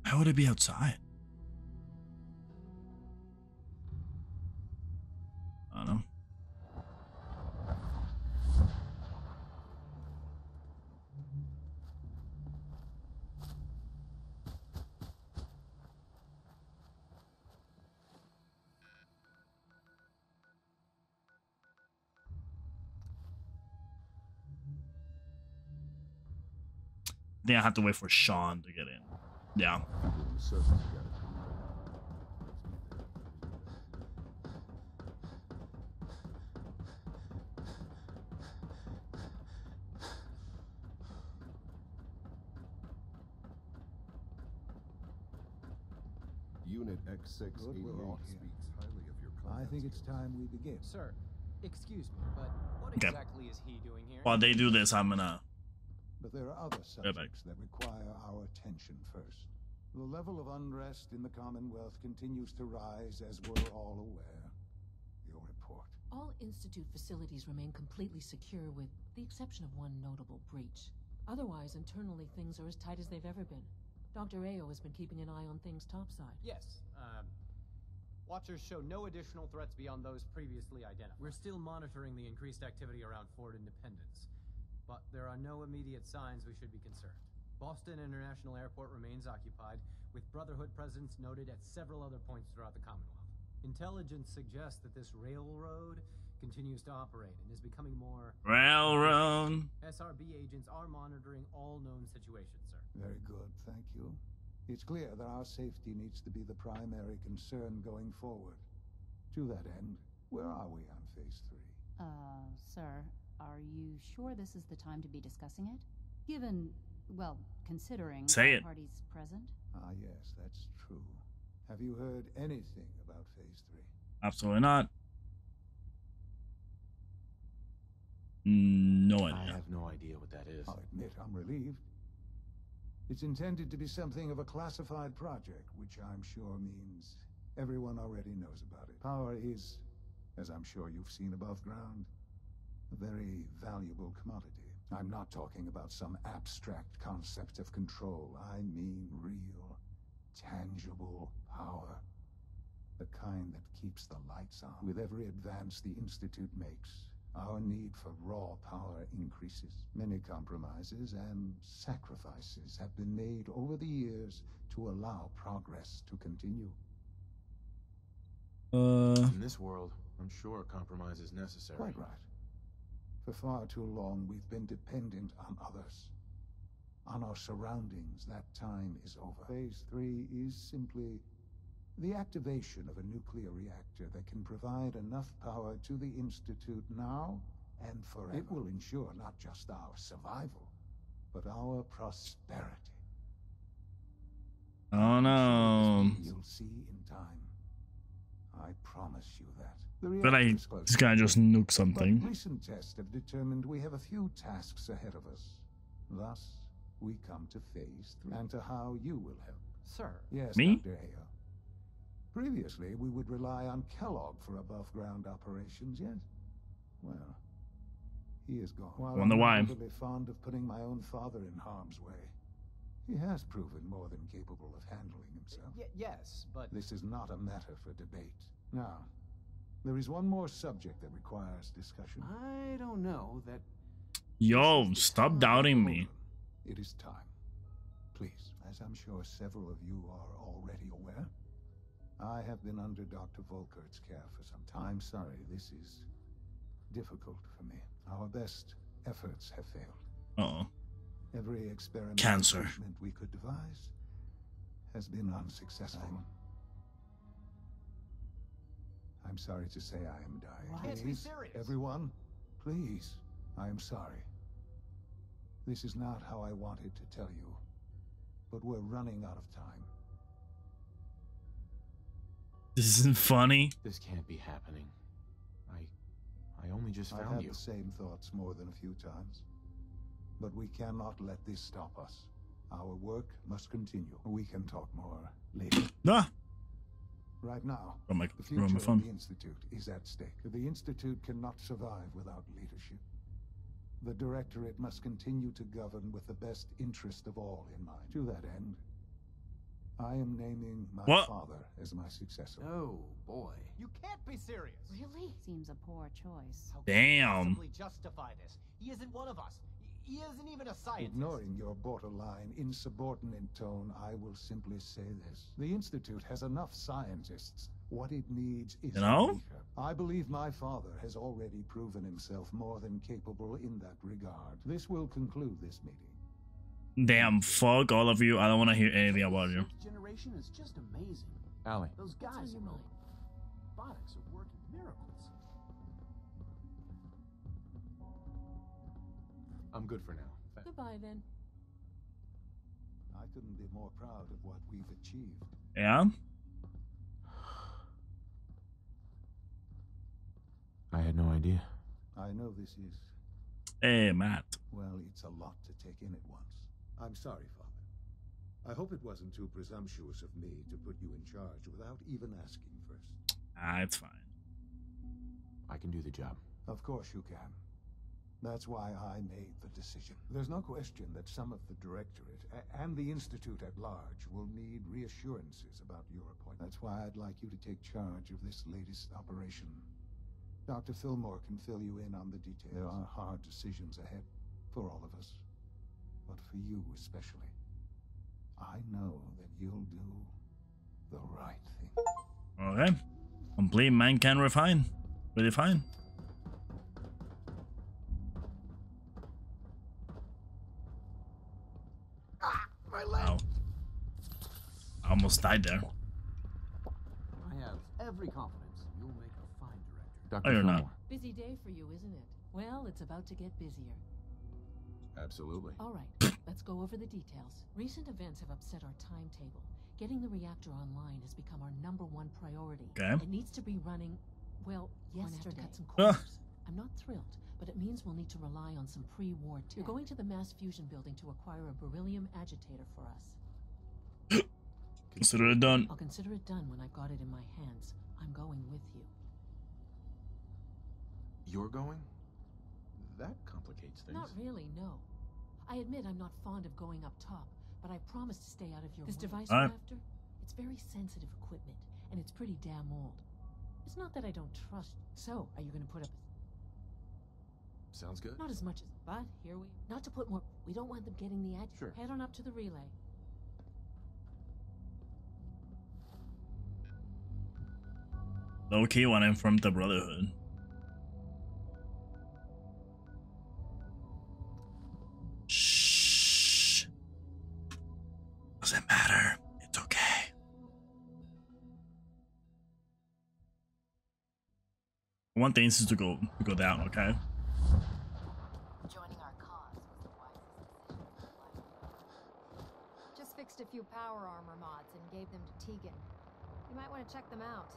Why would it be outside? I don't know. I think I have to wait for Sean to get in. Yeah.
Unit X6 speaks highly of your
I think it's time we begin.
Sir, excuse me, but what
Okay.
exactly is he doing here?
While they do this, I'm gonna.
But there are other subjects that require our attention first. The level of unrest in the Commonwealth continues to rise, as we're all aware. Your report.
All Institute facilities remain completely secure with the exception of one notable breach. Otherwise, internally, things are as tight as they've ever been. Dr. Ayo has been keeping an eye on things topside.
Yes. Um, watchers show no additional threats beyond those previously identified. We're still monitoring the increased activity around Fort Independence, but there are no immediate signs we should be concerned. Boston International Airport remains occupied, with Brotherhood presence noted at several other points throughout the Commonwealth. Intelligence suggests that this railroad continues to operate and is becoming more
Railroad.
SRB agents are monitoring all known situations, sir.
Very good, thank you. It's clear that our safety needs to be the primary concern going forward. To that end, where are we on phase three?
Uh, sir, are you sure this is the time to be discussing it? Given, well, considering
Say it.
parties present?
Ah, yes, that's true. Have you heard anything about phase three?
Absolutely not. No idea.
I have no idea what that is.
I'll admit I'm relieved. It's intended to be something of a classified project, which I'm sure means everyone already knows about it. Power is, as I'm sure you've seen above ground, a very valuable commodity. I'm not talking about some abstract concept of control. I mean real, tangible power. The kind that keeps the lights on. With every advance the Institute makes, our need for raw power increases. Many compromises and sacrifices have been made over the years to allow progress to continue.
Uh.
In this world, I'm sure a compromise is necessary.
Quite right. For far too long, we've been dependent on others. On our surroundings, that time is over. Phase three is simply the activation of a nuclear reactor that can provide enough power to the Institute now and forever. It will ensure not just our survival, but our prosperity.
Oh no.
You'll see in time. I promise you that. The
But I
reactor's close.
this guy just nuked
But
something.
recent tests have determined we have a few tasks ahead of us. Thus, we come to phase three and to how you will help.
Sir.
Yes,
Me?
Dr. Ayo. Previously, we would rely on Kellogg for above-ground operations, yes? well, he is gone. While
Wonder
I'm
why.
overly fond of putting my own father in harm's way, he has proven more than capable of handling himself.
Y yes, but
This is not a matter for debate. Now, there is one more subject that requires discussion.
I don't know that.
Yo, stop doubting me.
It is time. Please, as I'm sure several of you are already aware, I have been under Dr. Volkert's care for some time. Sorry, this is difficult for me. Our best efforts have failed.
Uh oh.
Every experiment
Cancer.
we could devise has been unsuccessful. I'm sorry to say I am dying.
What? Can't be
Please,
serious.
everyone, please, I am sorry. This is not how I wanted to tell you, but we're running out of time.
This isn't funny.
This can't be happening. I... I only just found I've
had
you.
the same thoughts more than a few times. But we cannot let this stop us. Our work must continue. We can talk more later.
Ah.
Right now,
Oh my-
the future
my phone.
of the Institute is at stake. The Institute cannot survive without leadership. The Directorate must continue to govern with the best interest of all in mind. To that end, I am naming my
What?
father as my successor.
Oh boy. You can't be serious.
Really? Seems a poor choice.
How can
Damn.
possibly justify this? He isn't one of us. He he isn't even a scientist.
Ignoring your borderline, insubordinate tone, I will simply say this. The Institute has enough scientists. What it needs is
You know?
I believe my father has already proven himself more than capable in that regard. This will conclude this meeting.
Damn, fuck all of you. I don't want to hear anything about you.
Generation is just amazing.
Allie.
Those guys
your
are
mind?
robotics are
I'm good for now.
Goodbye then.
I couldn't be more proud of what we've achieved.
Yeah?
I had no idea.
I know this is,
Hey, Matt.
well, it's a lot to take in at once. I'm sorry, Father. I hope it wasn't too presumptuous of me to put you in charge without even asking first.
Ah, it's fine.
I can do the job.
Of course you can. That's why I made the decision. There's no question that some of the Directorate and the Institute at large will need reassurances about your appointment. That's why I'd like you to take charge of this latest operation. Dr. Fillmore can fill you in on the details. There are hard decisions ahead for all of us, but for you especially. I know that you'll do the right thing.
Okay. Complete man can refine. Really fine.
My
Wow. I almost died there.
I have every confidence you'll make a fine director.
Oh, you're not.
Busy day for you, isn't it? Well, it's about to get busier.
Absolutely.
All right, let's go over the details. Recent events have upset our timetable. Getting the reactor online has become our number one priority.
Okay.
It needs to be running, well, yesterday. Cut some corners. I'm not thrilled, but it means we'll need to rely on some pre-war tech. You're going to the mass fusion building to acquire a beryllium agitator for us.
Consider it done.
I'll consider it done when I've got it in my hands. I'm going with you.
You're going? That complicates things.
Not really, no. I admit I'm not fond of going up top, but I promise to stay out of your This
way.
device
All
you're
right.
after? It's very sensitive equipment, and it's pretty damn old. It's not that I don't trust. So, are you going to put up?
Sounds good.
Not as much as but here we not to put more we don't want them getting the edge.
Sure.
Head on up to the relay.
Low key when I'm from the Brotherhood. Shh. Doesn't matter. It's okay. One thing is to go to go down, okay?
A few power armor mods and gave them to Teagan. You might want to check them out.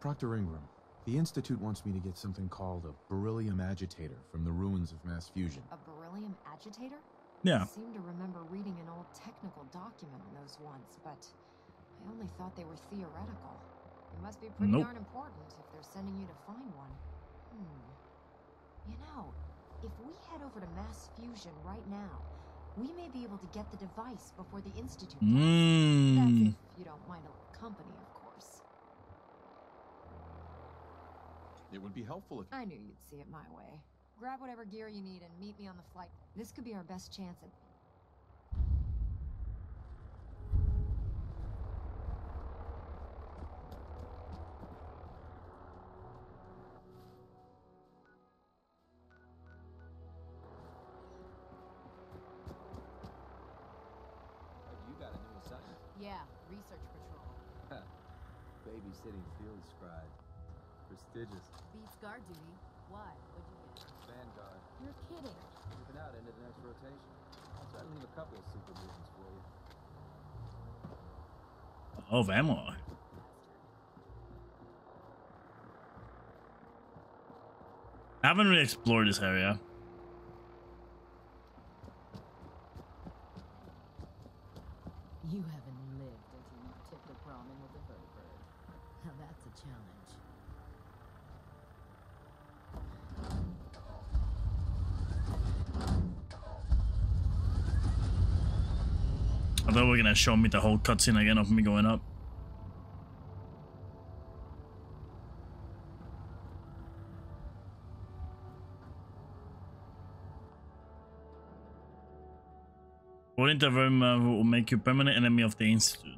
Proctor Ingram, the Institute wants me to get something called a beryllium agitator from the ruins of mass fusion.
A beryllium agitator?
Yeah.
I seem to remember reading an old technical document on those once, but I only thought they were theoretical. They must be pretty
Nope.
darn important if they're sending you to find one. Hmm. You know, if we head over to mass fusion right now, we may be able to get the device before the Institute does. That's
Mm.
if you don't mind a little company, of course.
It would be helpful if
I knew you'd see it my way. Grab whatever gear you need and meet me on the flight. This could be our best chance at
Prestigious.
Beats guard duty. Why? What'd you get?
Vanguard.
You're kidding.
Moving out into the next rotation. I'll try to leave a couple of super mutants for you.
Oh, ammo. I haven't really explored this area.
You haven't lived until you tipped a ramen with a vertibird. Now that's a challenge.
I thought we were gonna show me the whole cutscene again of me going up. What interverma uh, will make you permanent enemy of the institute?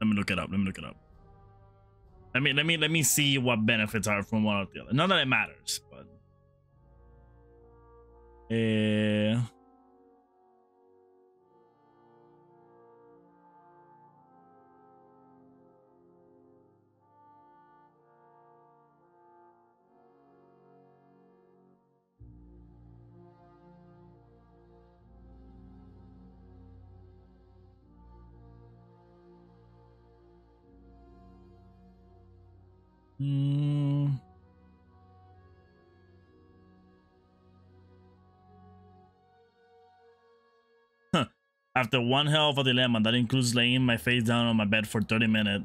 Let me look it up. Let me look it up. Let me let me let me see what benefits are from one or the other. Not that it matters, but uh, After one hell of a dilemma, that includes laying my face down on my bed for 30 minutes.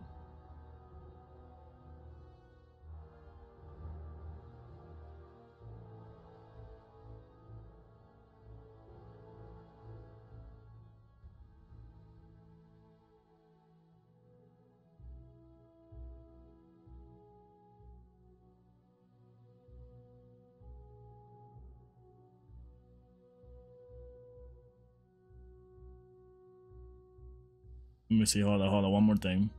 Me see. Hold on. One more thing.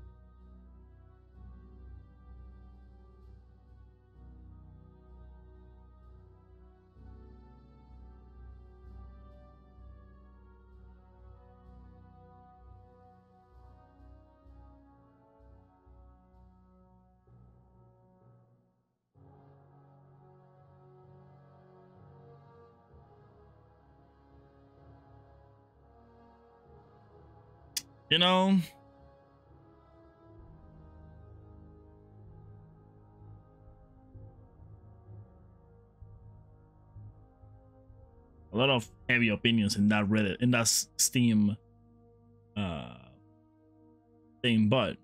You know, a lot of heavy opinions in that Reddit, in that Steam uh thing, but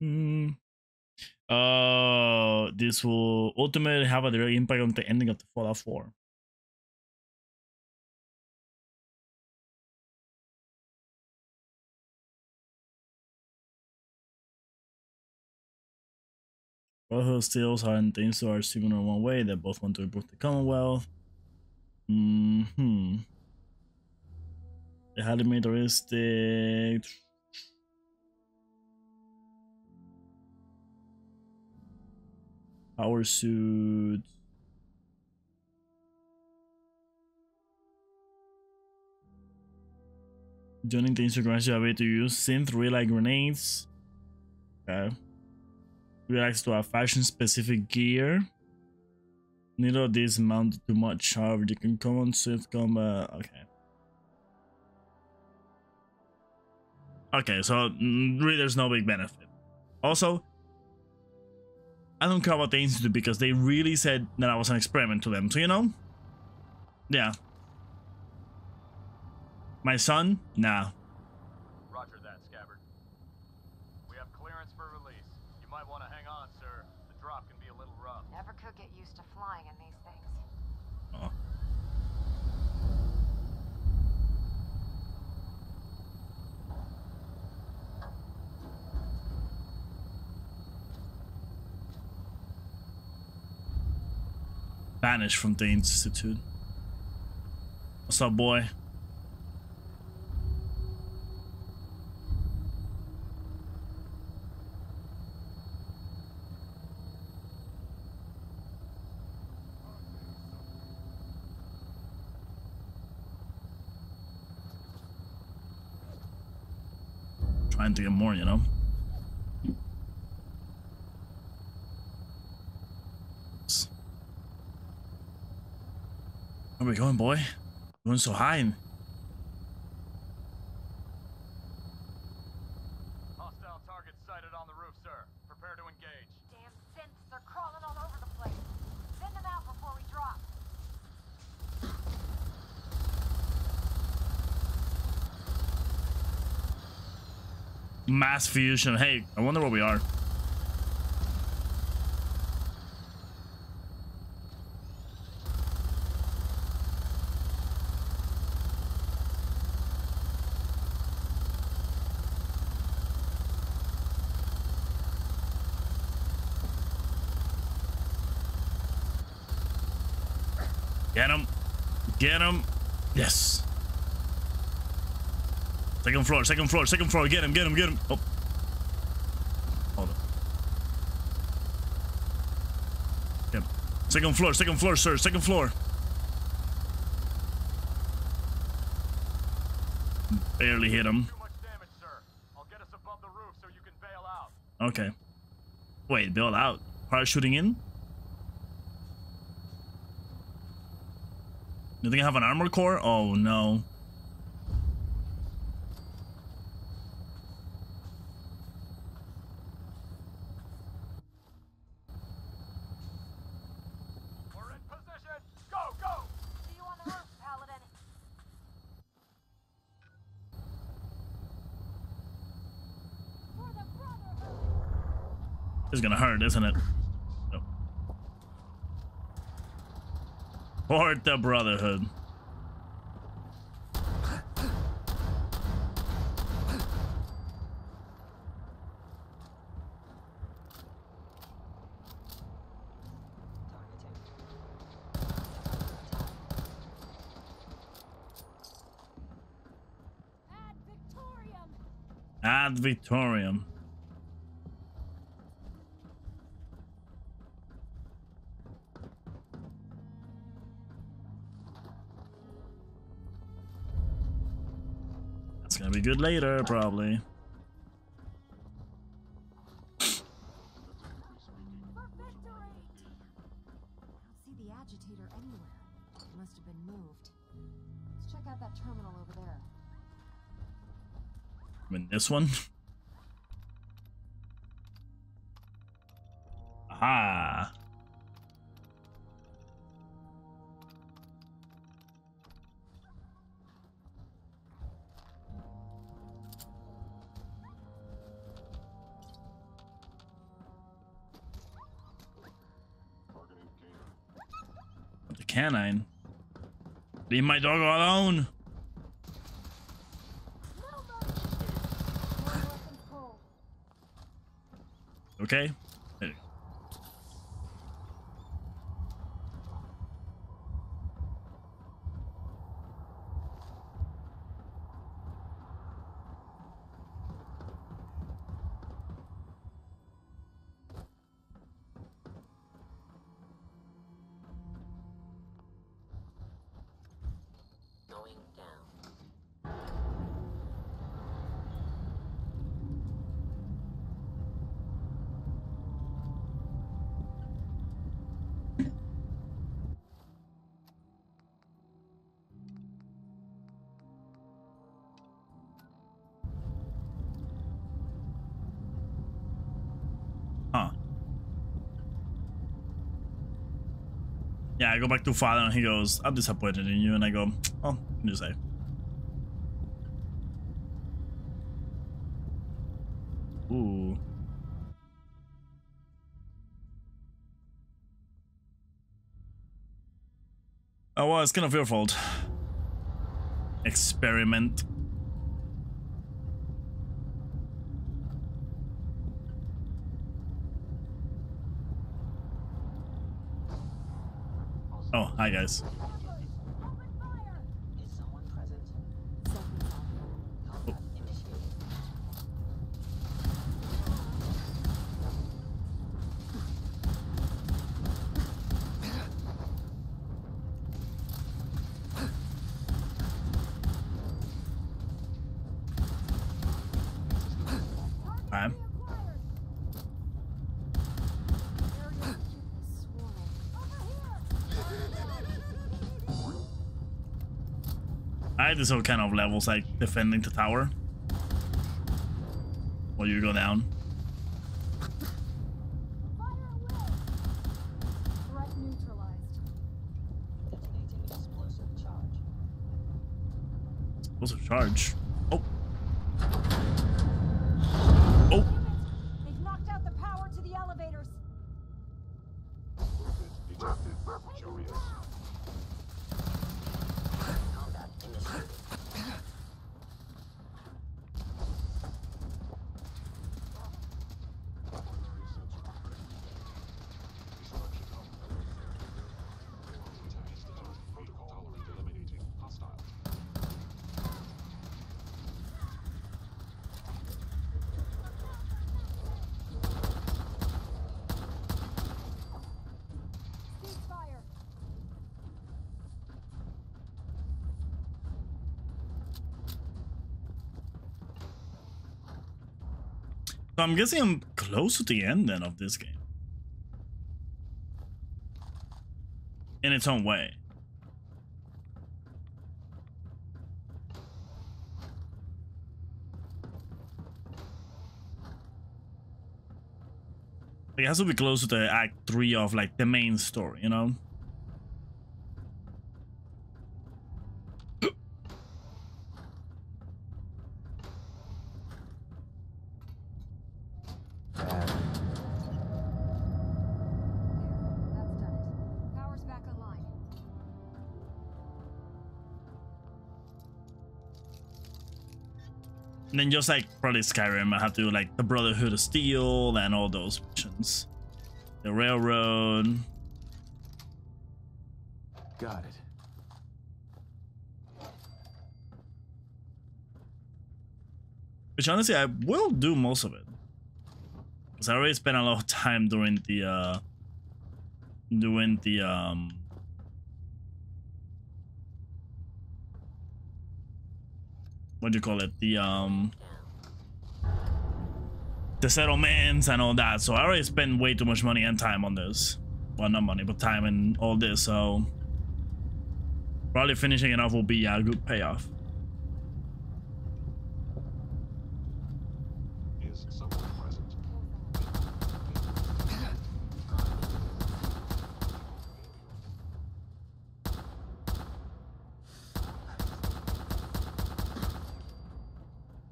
Hmm. Uh, this will ultimately have a direct impact on the ending of the Fallout 4. Both still and things that are similar in one way. They both want to improve the Commonwealth. Hmm. They had a militaristic. Power suit. Joining the Instagram ability to use synth relay grenades. Okay. Reacts to a fashion specific gear. Neither of these amount to much, however, you can come on synth combat. Okay. Okay, so mm, really there's no big benefit. Also, I don't care about the Institute because they really said that I was an experiment to them. So, you know? Yeah. My son? Nah.
Roger that, Scabbard. We have clearance for release. You might want to hang on, sir. The drop can be a little rough.
Never could get used to flying in these things.
Oh. Banished from the Institute. What's up, boy? Trying to get more, you know? Where are we going, boy? Going so high.
Hostile target sighted on the roof, sir. Prepare to engage.
Damn synths, they're crawling all over the place. Send them out before we drop.
Mass fusion. Hey, I wonder where we are. Get him. Get him. Yes. Second floor, second floor, second floor. Get him, get him, get him. Oh. Hold on. Get him. Second floor, second floor, sir. Second floor. Barely hit him. Okay. Wait, bail out. Parachuting in? You think I have an armor core? Oh no.
We're in position. Go, go.
See you on the roof, Paladin.
It's gonna hurt, isn't it? For the Brotherhood. Ad Victorium. Gonna
that terminal over there.
I mean, this one. Leave my dog alone. Okay. I go back to father and he goes, I'm disappointed in you. And I go, oh, you say? Ooh. Oh, well, it's kind of your fault. Experiment. Oh, hi guys. Had this whole kind of levels like defending the tower. While you go down.
Threat neutralized.
Explosive charge. Oh. Oh.
They've knocked out the power to the elevators. Ceasefire.
So I'm guessing I'm close to the end then of this game. In its own way. It has to be close to the act three of like the main story, you know? And then just like probably Skyrim, I have to do like the Brotherhood of Steel and all those missions. The railroad.
Got it.
Which honestly, I will do most of it. Because I already spent a lot of time during the, uh, doing the, um, what do you call it? The, um, the settlements and all that. So I already spent way too much money and time on this. Well, not money, but time and all this. So probably finishing it off will be a good payoff.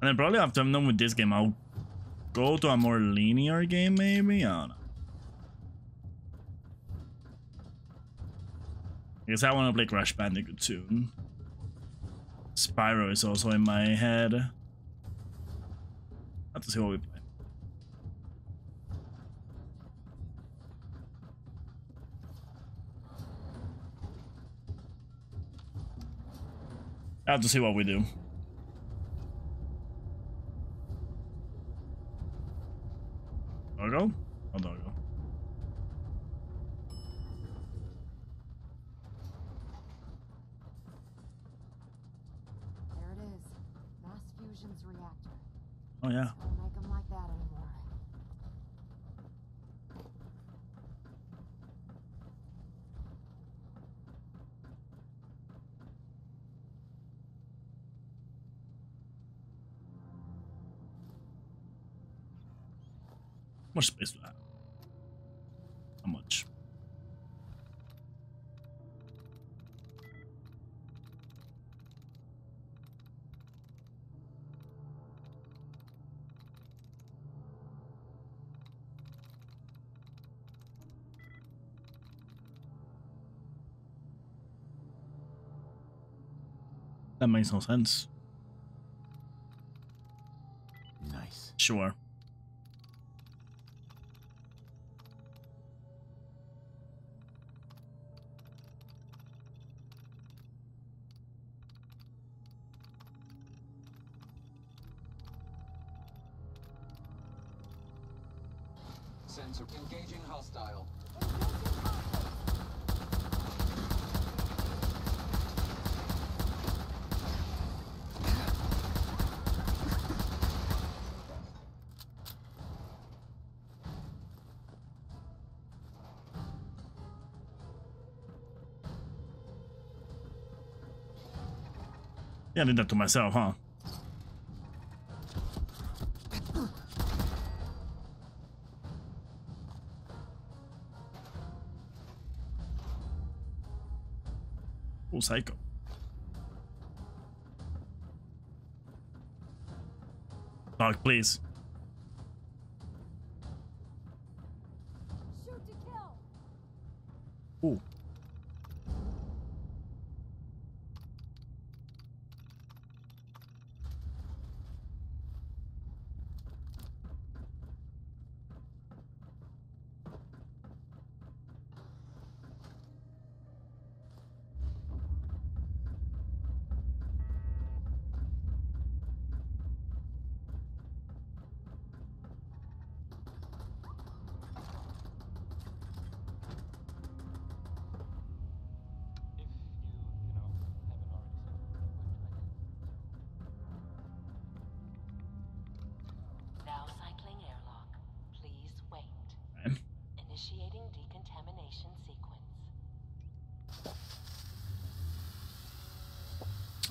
And then probably after I'm done with this game, I'll go to a more linear game, maybe? I don't know. I guess I want to play Crash Bandicoot soon. Spyro is also in my head. Have to see what we play. I have to see what we do. Doggo? Oh, doggo.
There it is. Mass fusion's reactor.
Oh, yeah. much space do I have? How much? That makes no sense.
Nice.
Sure. Yeah, I did that to myself, huh? Oh, psycho. Dog, please.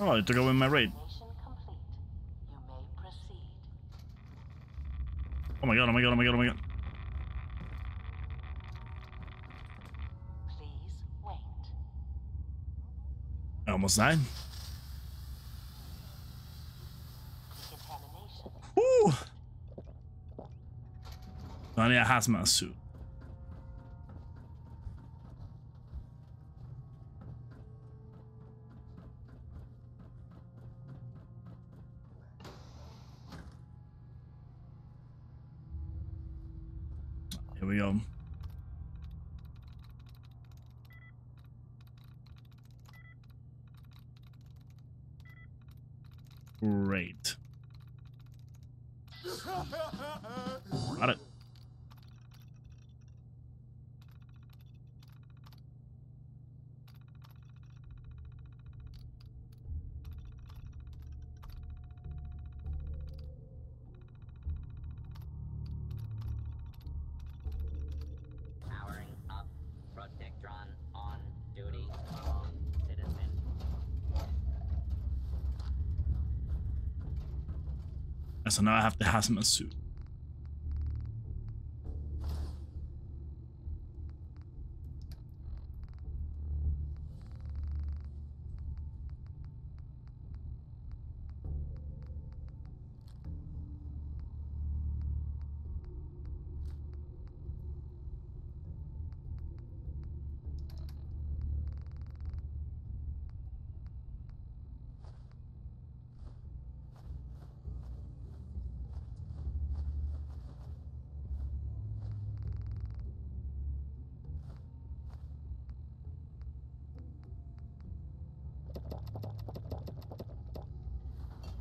Oh, I took away my rate.
Mission complete. You may proceed.
Oh my god, oh my god, oh my god, oh my god.
Please wait.
I almost died. Woo! I need a hazmat suit. So now I have the hazmat suit.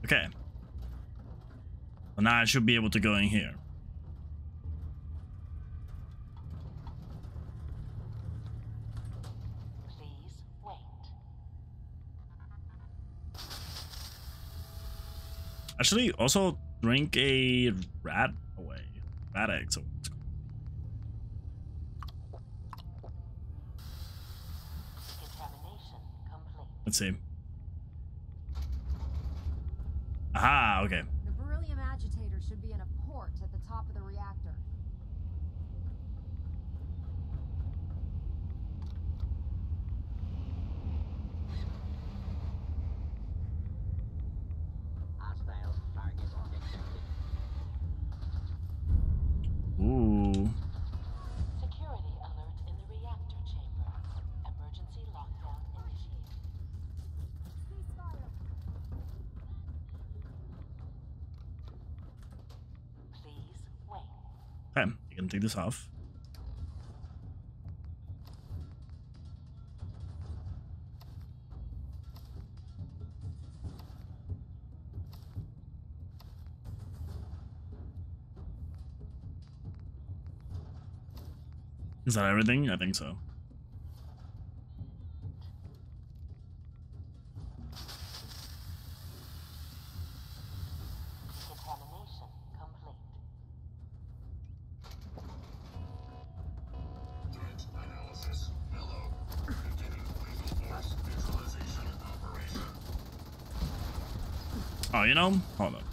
Okay. Now I should be able to go in here. Actually, also drink a rat away.
Rad-X.
Let's see. Aha, okay.
The beryllium agitator should be in a port at the top of the reactor.
Hostile target detected.
Ooh.
Security alert in the reactor chamber. Emergency lockdown initiated.
Ceasefire.
Can take this off. Is that everything? I think so. You know? Hold on.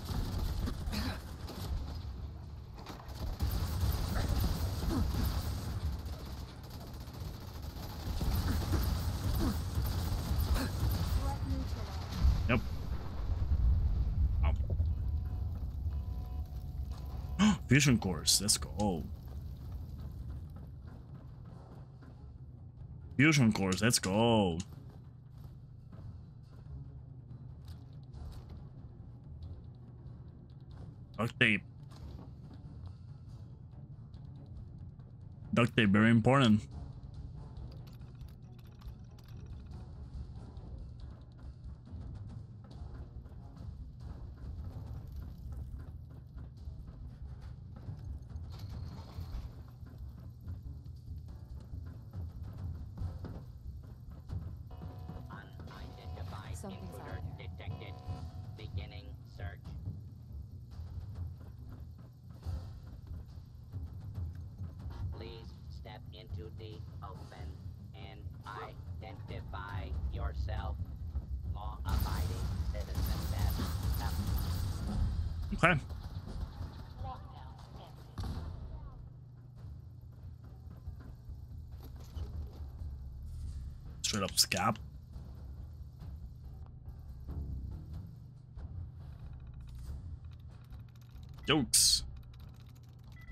Yep. Oh. Fusion cores. Let's go. Fusion cores. Let's go. Duct tape. Duct tape, very important.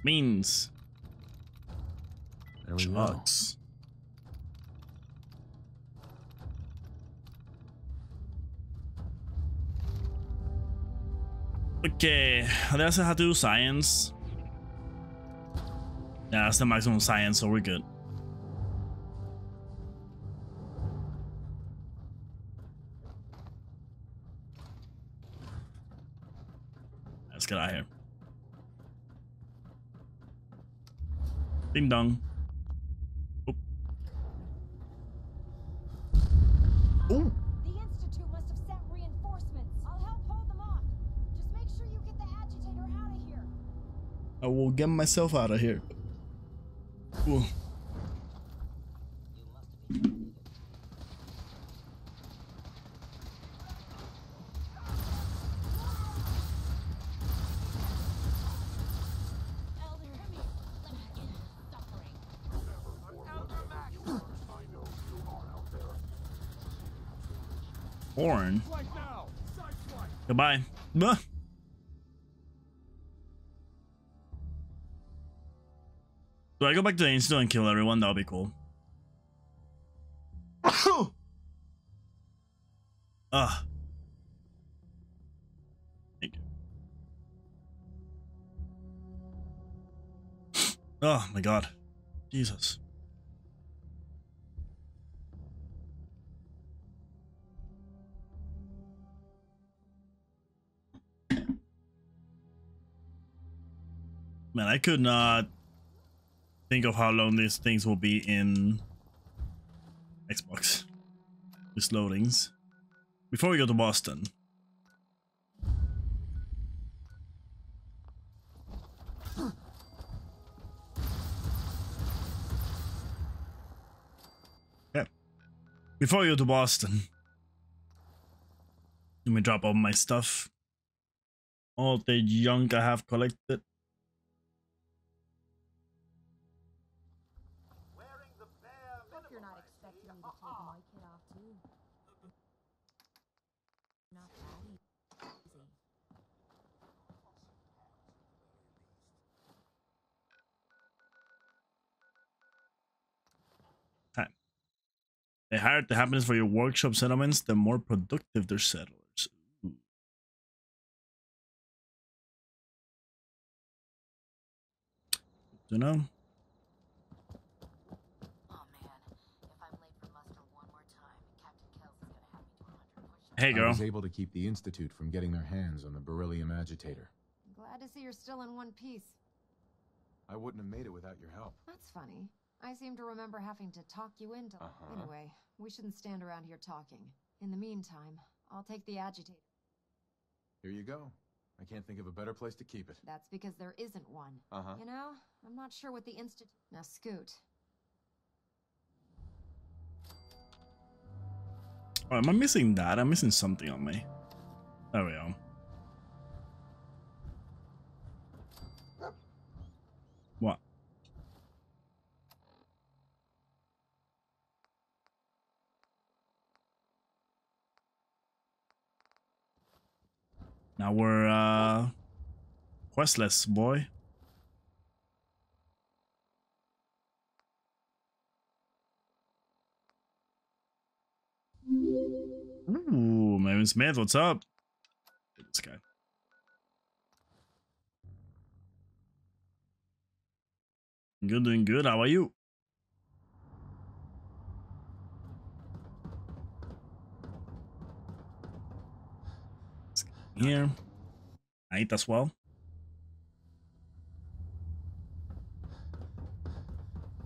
Means.
There we go.
Drugs. Okay, also have to do science. Yeah, that's the maximum science, so we're good. Let's get out of here. Ding dong. Oop. Ooh.
The Institute must have sent reinforcements. I'll help hold them off. Just make sure you get the agitator out of here.
I will get myself out of here. Ooh. Horn. Goodbye. Bah. Do I go back to the institute and kill everyone? That would be cool. Ugh. Ah. Thank you. Oh my god. Jesus. Man, I could not think of how long these things will be in Xbox. These loadings. Before we go to Boston. Yeah. Before we go to Boston. Let me drop all my stuff. All the junk I have collected. The higher the happiness for your workshop settlements, the more productive their settlers. Ooh. You oh, know? Hey, girl.
I
girl.
was able to keep the Institute from getting their hands on the beryllium agitator.
Glad to see you're still in one piece.
I wouldn't have made it without your help.
That's funny. I seem to remember having to talk you into.
Uh-huh.
Anyway, we shouldn't stand around here talking. In the meantime, I'll take the agitator.
Here you go. I can't think of a better place to keep it.
That's because there isn't one.
Uh-huh.
You know, I'm not sure what the institute. Now, Scoot.
Oh, am I missing that? I'm missing something on me. There we go. Now we're uh questless, boy. Ooh, Maven Smith, what's up? This guy. Good, doing good. How are you? Here, I eat as well.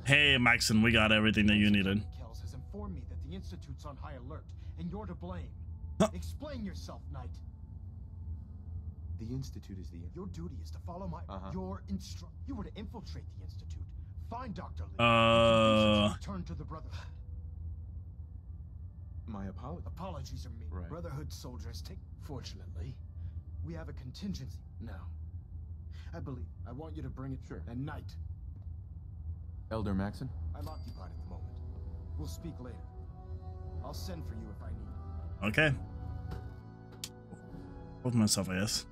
Hey, Maxson, we got everything that you needed.
Kells has informed me that the Institute's on high alert, and you're to blame. Explain yourself, Knight.
The Institute is the...
Your duty is to follow my...
Uh-huh.
Your instru... You were to infiltrate the Institute. Find Dr. Li.
Uh.
Return to the Brotherhood.
My apologies.
Apologies are me.
Right.
Brotherhood soldiers take... Fortunately, we have a contingency. Now, I believe. I want you to bring it...
Sure.
And night.
Elder Maxson?
I'm occupied at the moment. We'll speak later. I'll send for you if I need.
Okay. Put myself, I guess.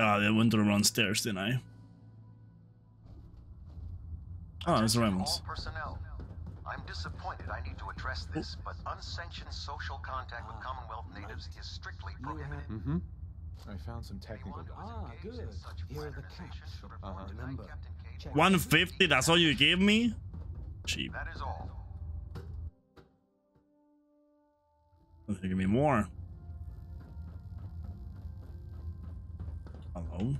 Ah, I went to the wrong stairs, didn't I? Oh, it's the right.
All personnel. I'm disappointed I need to address this, but unsanctioned social contact with Commonwealth natives is strictly prohibited.
Mm-hmm. I found some technical
Ah, good. Here are the caps.
Uh-huh.
Remember,
150, that's all you gave me? Cheap.
That is all.
Give me more. Hello?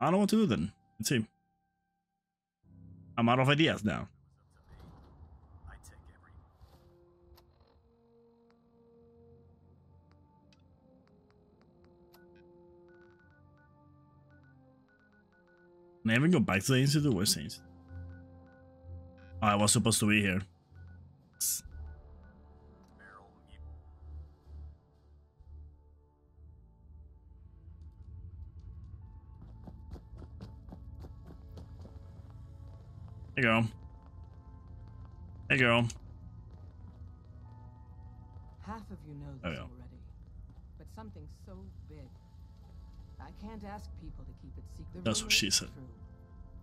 I don't know what to do then. Let's see. I'm out of ideas now. Can I even go back to the institute? Where's the institute? I was supposed to be here. Hey, girl. Hey, girl.
Half of you know this
we go.
already, but something so big. I can't ask people to keep it secret.
That's what she said.
True.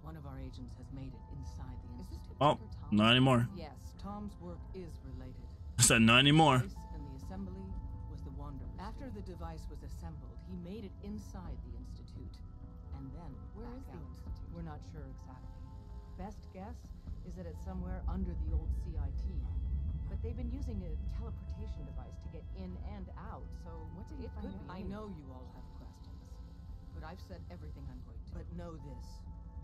One of our agents has made it inside the institute.
Oh, not anymore.
Yes, Tom's work is related.
I said not anymore.
And the assembly was the Wanderer. After the device was assembled, he made it inside the institute, and then
Where
back
is the
out.
institute?
We're not sure exactly. Best guess is that it's somewhere under the old CIT. But they've been using a teleportation device to get in and out, so
What did
it
find
could
out?
be. I know you all have questions, but I've said everything I'm going to. But know this: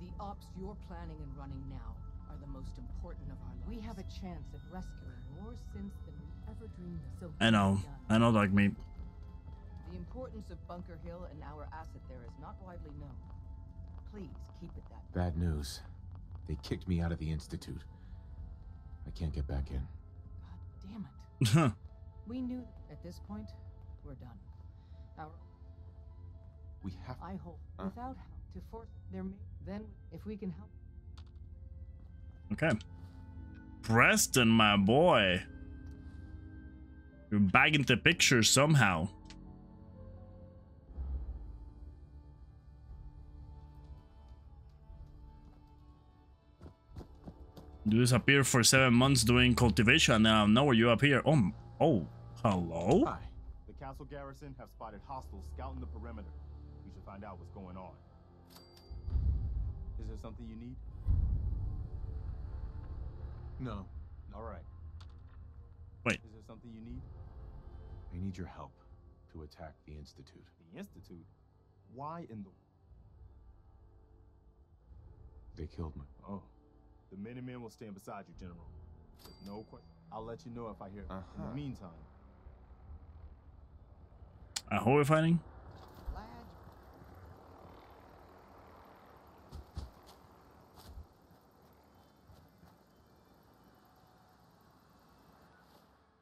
the ops you're planning and running now are the most important of our lives. We have a chance at rescuing more synths than we ever dreamed of. So
I know. I know, like me.
the importance of Bunker Hill and our asset there is not widely known. Please keep it that. way.
Bad news. They kicked me out of the Institute. I can't get back in.
God damn it. We knew at this point, we're done. Our
We have
I hope
Huh?
without help to force their may then if we can help
Okay. Preston, my boy. You're back into the picture somehow. You disappeared for seven months doing cultivation and now now you appear. Oh, oh, hello?
Hi. The Castle Garrison have spotted hostiles scouting the perimeter. We should find out what's going on. Is there something you need?
No.
All right.
Wait.
Is there something you need?
I need your help to attack the Institute.
The Institute? Why in the...
They killed me.
Oh. The Minutemen will stand beside you, General. There's no question. I'll let you know if I hear... In
Uh-huh.
the meantime,
Uh, who are we fighting?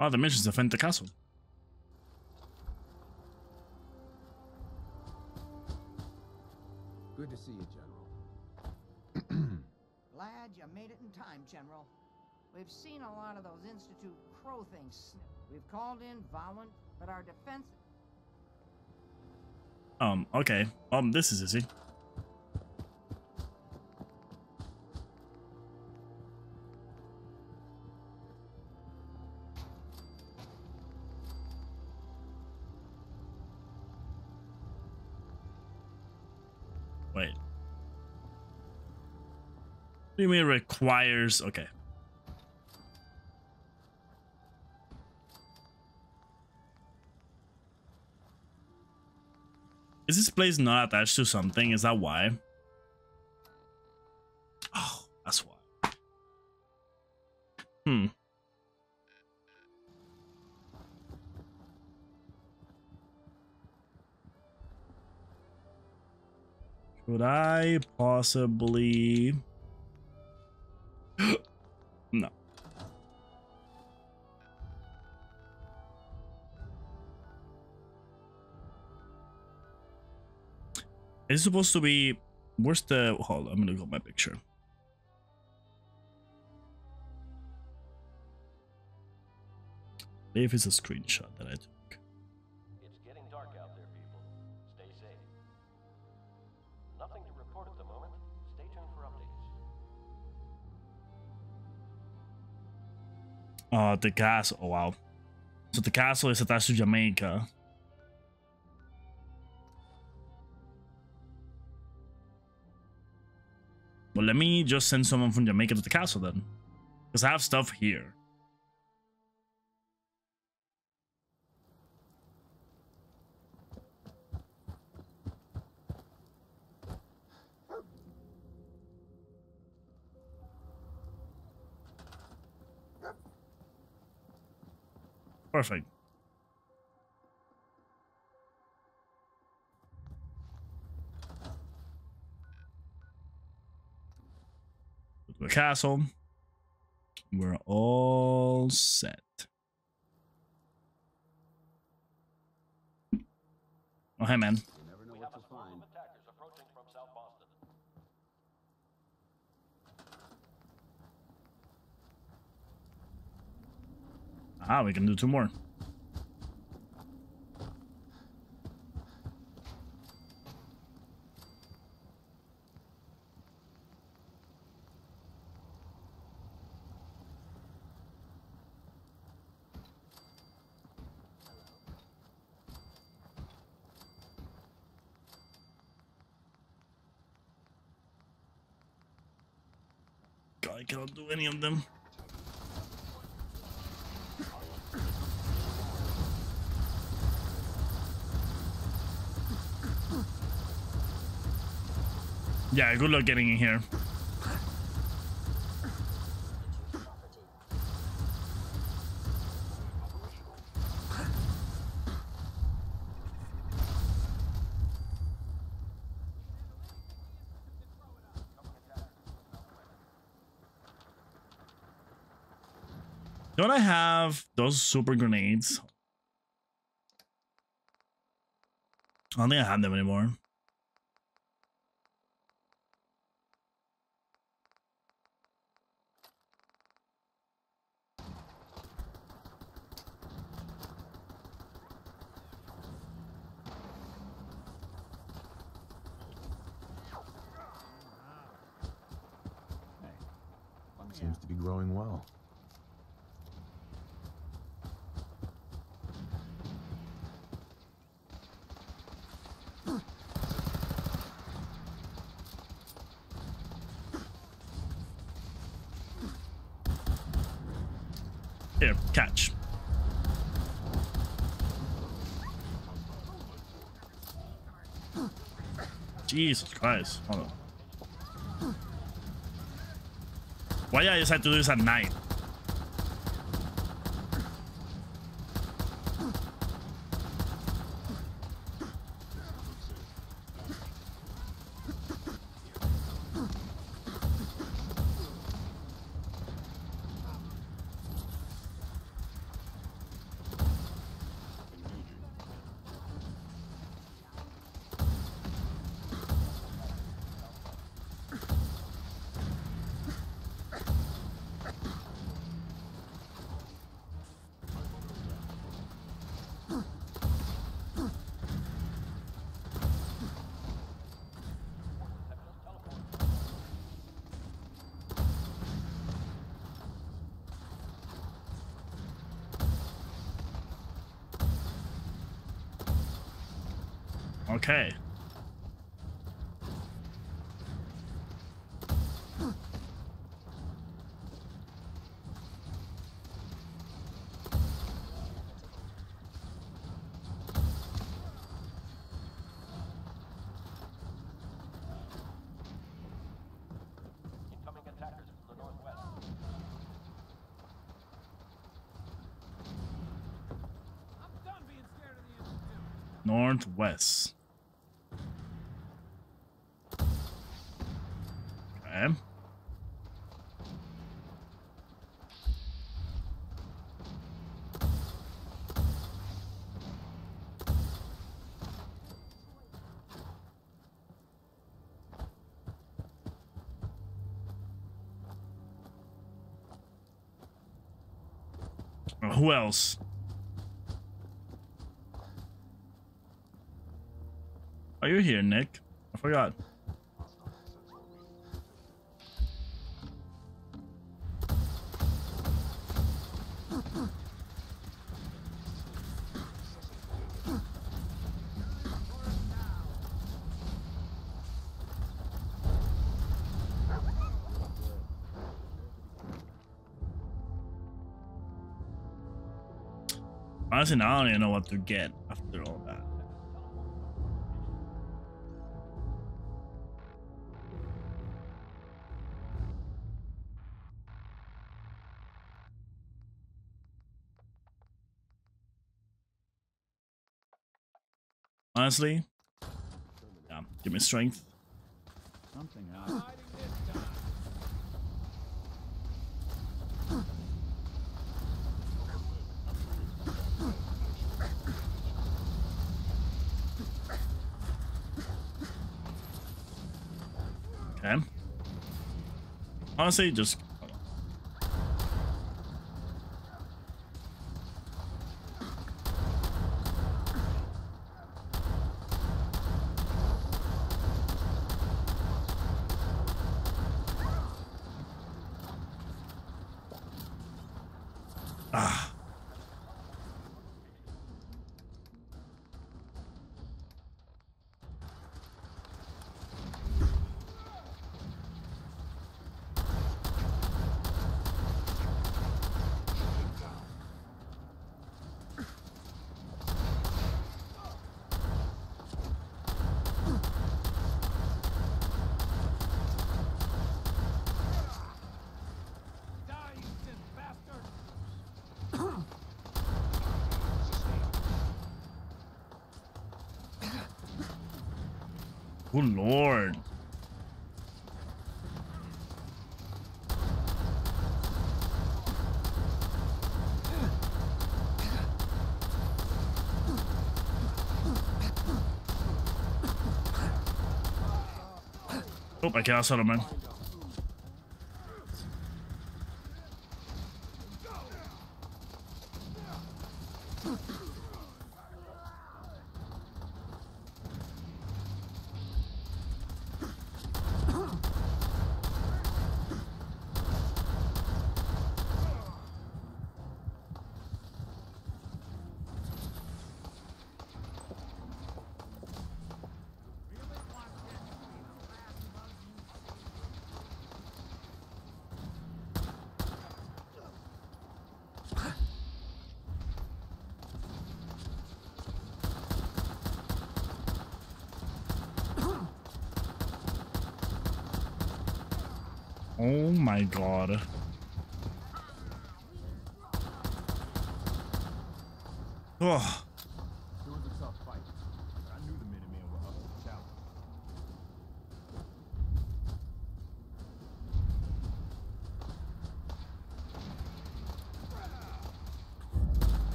Oh, the mission's defend the castle.
Made it in time, General. We've seen a lot of those Institute crow things. We've called in Vowant, but our defense...
Um, okay. Um, this is easy. You mean requires? Okay. Is this place not attached to something? Is that why? Oh, that's why. Hmm. Could I possibly... no. It's supposed to be... Where's the... Hold on, I'm gonna go my picture. If it's a screenshot that I took. Uh, the castle. Oh, wow. So the castle is attached to Jamaica. Well, let me just send someone from Jamaica to the castle then. Because I have stuff here. Perfect. The castle. We're all set. Oh, hey, man.
You never know what you'll find.
Attackers approaching from South Boston.
Ah, we can do two more. I cannot do any of them. Yeah, good luck getting in here. Don't I have those super grenades? I don't think I have them anymore.
Seems to be growing well.
Here, catch. Jesus Christ. Hold on. Why I decide to do this at night? Okay.
Northwest.
Northwest. Okay. Uh, Who else? Are you here, Nick? I forgot. Honestly, now I don't even know what to get after all that. Honestly, yeah, give me strength.
Something.
Honestly, just ah. Good lord. Oh, I cannot settle, man.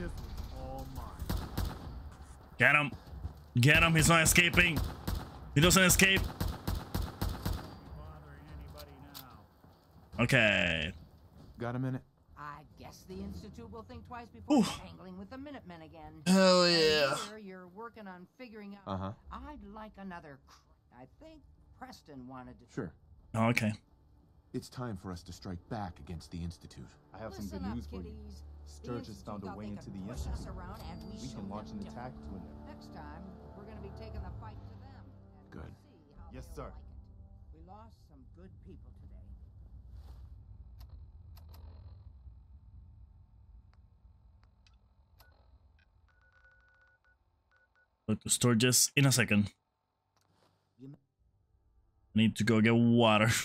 Was all mine.
Get him. Get him. He's not escaping. He doesn't escape. Okay.
Got a minute?
I guess the Institute will think twice before
Oof.
tangling with the Minutemen again.
Hell yeah.
here you're working on figuring out.
Uh-huh.
I'd like another. I think Preston wanted to.
Sure.
Oh, okay.
It's time for us to strike back against the Institute.
I have some
Listen
good
up,
news for you.
kiddies. The
Sturgis found a way into the Institute.
around and we
We can launch an attack to
different.
an
Next time, we're going to be taking the fight to them.
Good.
we'll
Yes, sir.
like it. We lost some good people today.
Look to store just in a second. I need to go get water.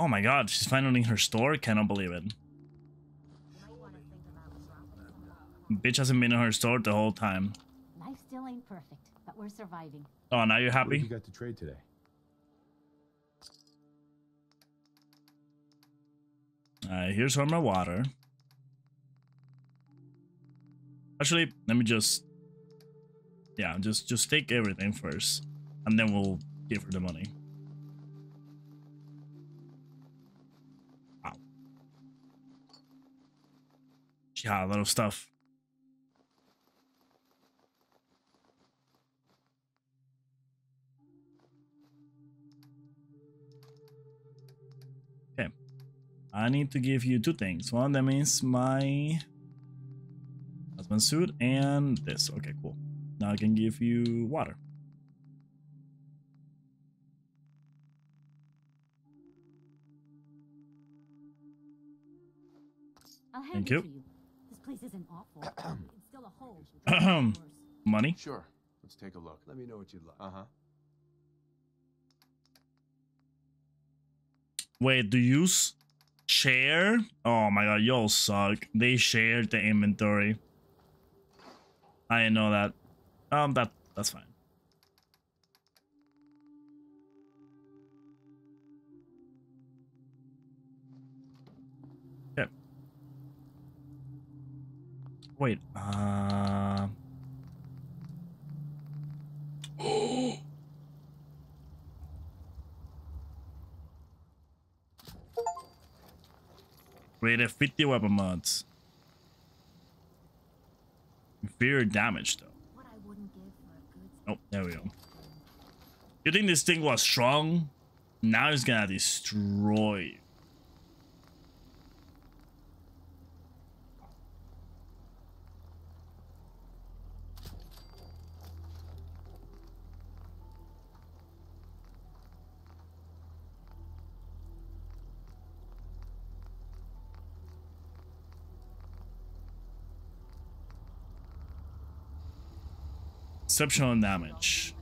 Oh my god, she's finally in her store? Cannot believe it. Bitch hasn't been in her store the whole time.
Life still ain't perfect, but we're surviving.
Oh, now you're
What
happy?
you got to trade today?
Uh, here's all my water. Actually, let me just... Yeah, just just take everything first. And then we'll give her the money. Wow. She had a lot of stuff. I need to give you two things. One of them is my husband suit and this. Okay, cool. Now I can give you water.
I'll
Thank you.
you. This place isn't awful. it's still a hole.
Money?
Sure. Let's take a look.
Let me know what you'd like.
Uh-huh.
Wait, do you s- share? Oh my god, y'all suck. They shared the inventory. I didn't know that. Um, that that's fine. Okay. Wait. Uh. Rated 50 weapon mods. Inferior damage though.
What I wouldn't give for a good
Oh, there we go. You think this thing was strong? Now it's gonna destroy you. Exceptional damage.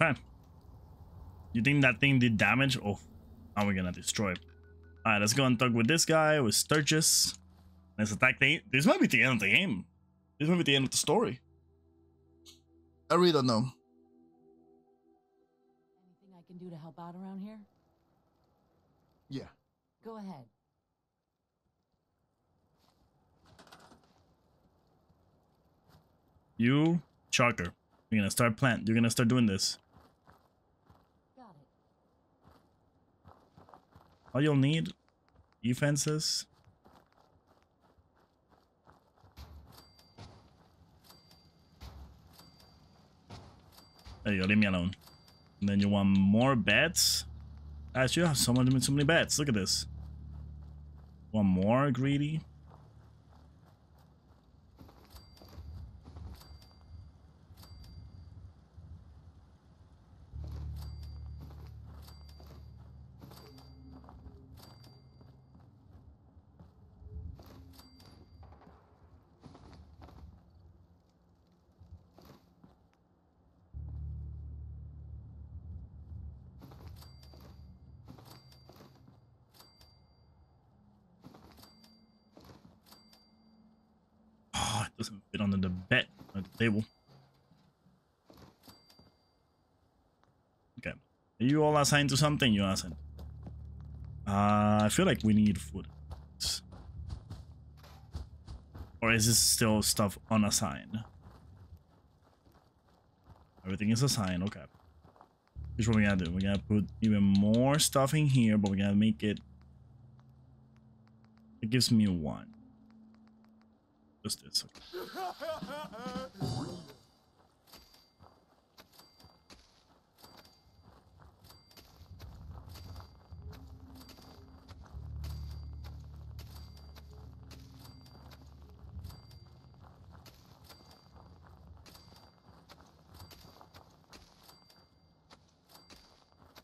Okay. You think that thing did damage? Oh, now we're gonna destroy it. Alright, let's go and talk with this guy, with Sturgis. Let's attack the This might be the end of the game. This might be the end of the story. I really don't know.
Anything I can do to help out around here?
Yeah.
Go ahead.
You, Sharker, you're gonna start plant. You're gonna start doing this.
Got it.
All you'll need, defenses. There you go, leave me alone. And then you want more beds? Actually, you have so many, so many beds. Look at this. One more, greedy. Oh, it doesn't fit under the bed at the table. Okay. Are you all assigned to something? You assigned. Uh, I feel like we need food. Or is this still stuff unassigned? Everything is assigned, okay. Here's what we gotta do. We gotta put even more stuff in here, but we gotta make it... It gives me one.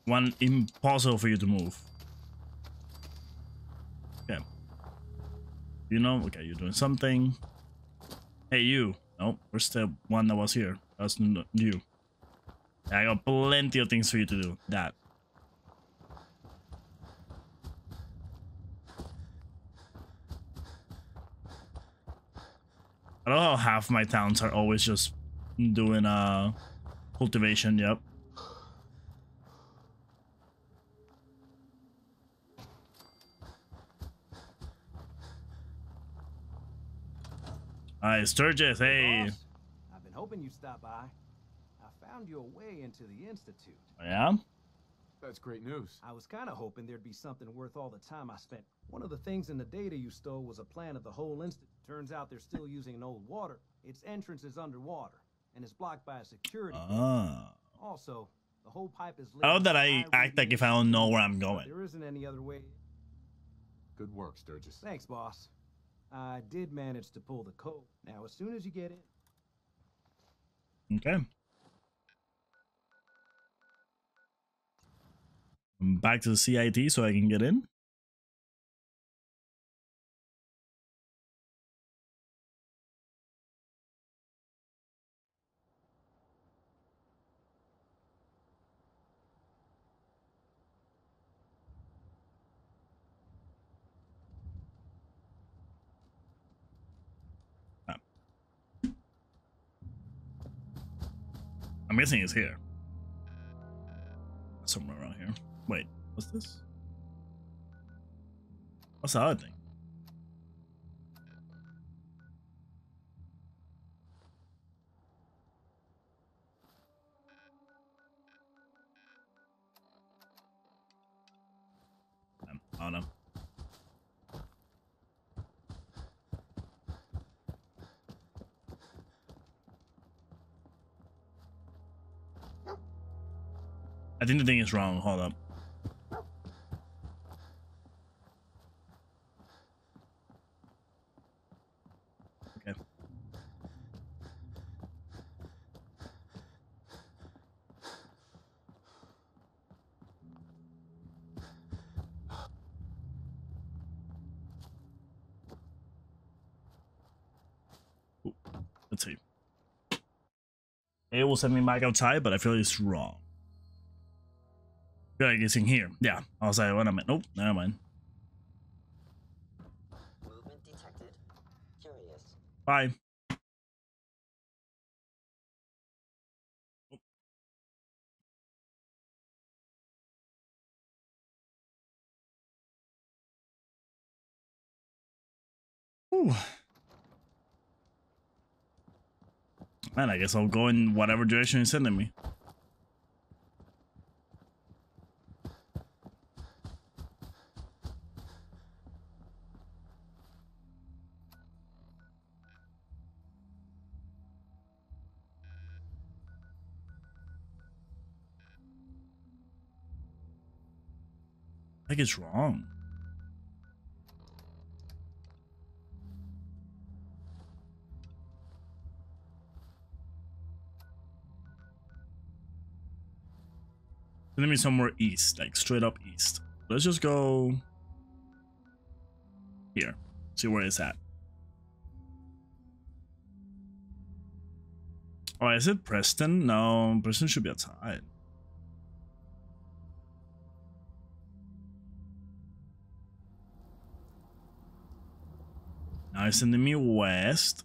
One impossible for you to move. Okay. You know, okay, you're doing something. Hey, you. Nope, where's the one that was here? That's you. I got plenty of things for you to do. That. I don't know how half my towns are always just doing uh cultivation, yep. Hi, Sturgis, hey.
Boss, I've been hoping you'd stop by. I found your way into the Institute.
Yeah?
That's great news.
I was kind of hoping there'd be something worth all the time I spent. One of the things in the data you stole was a plan of the whole institute. Turns out they're still using an old water. Its entrance is underwater, and it's blocked by a security. gate.
Ah.
Also, the whole pipe is.
I love that I act like if I don't know where I'm going.
There isn't any other way.
Good work, Sturgis.
Thanks, boss. I did manage to pull the code. Now, as soon as you get in,
Okay. I'm back to the CIT so I can get in. I'm guessing it's here. Somewhere around here. Wait, what's this? What's the other thing? Um, I don't know. I think the thing is wrong. Hold up. Okay. Let's see. It will send me back outside, but I feel like it's wrong. I it's in here. Yeah. I was like, wait a minute. Nope, never mind.
Movement detected. Curious.
Bye. Ooh. Man, I guess I'll go in whatever direction you're sending me. Think it's wrong. Sending me somewhere east, like straight up east. Let's just go here. See where it's at. Oh, is it Preston? No, Preston should be outside. Now it's sending me west.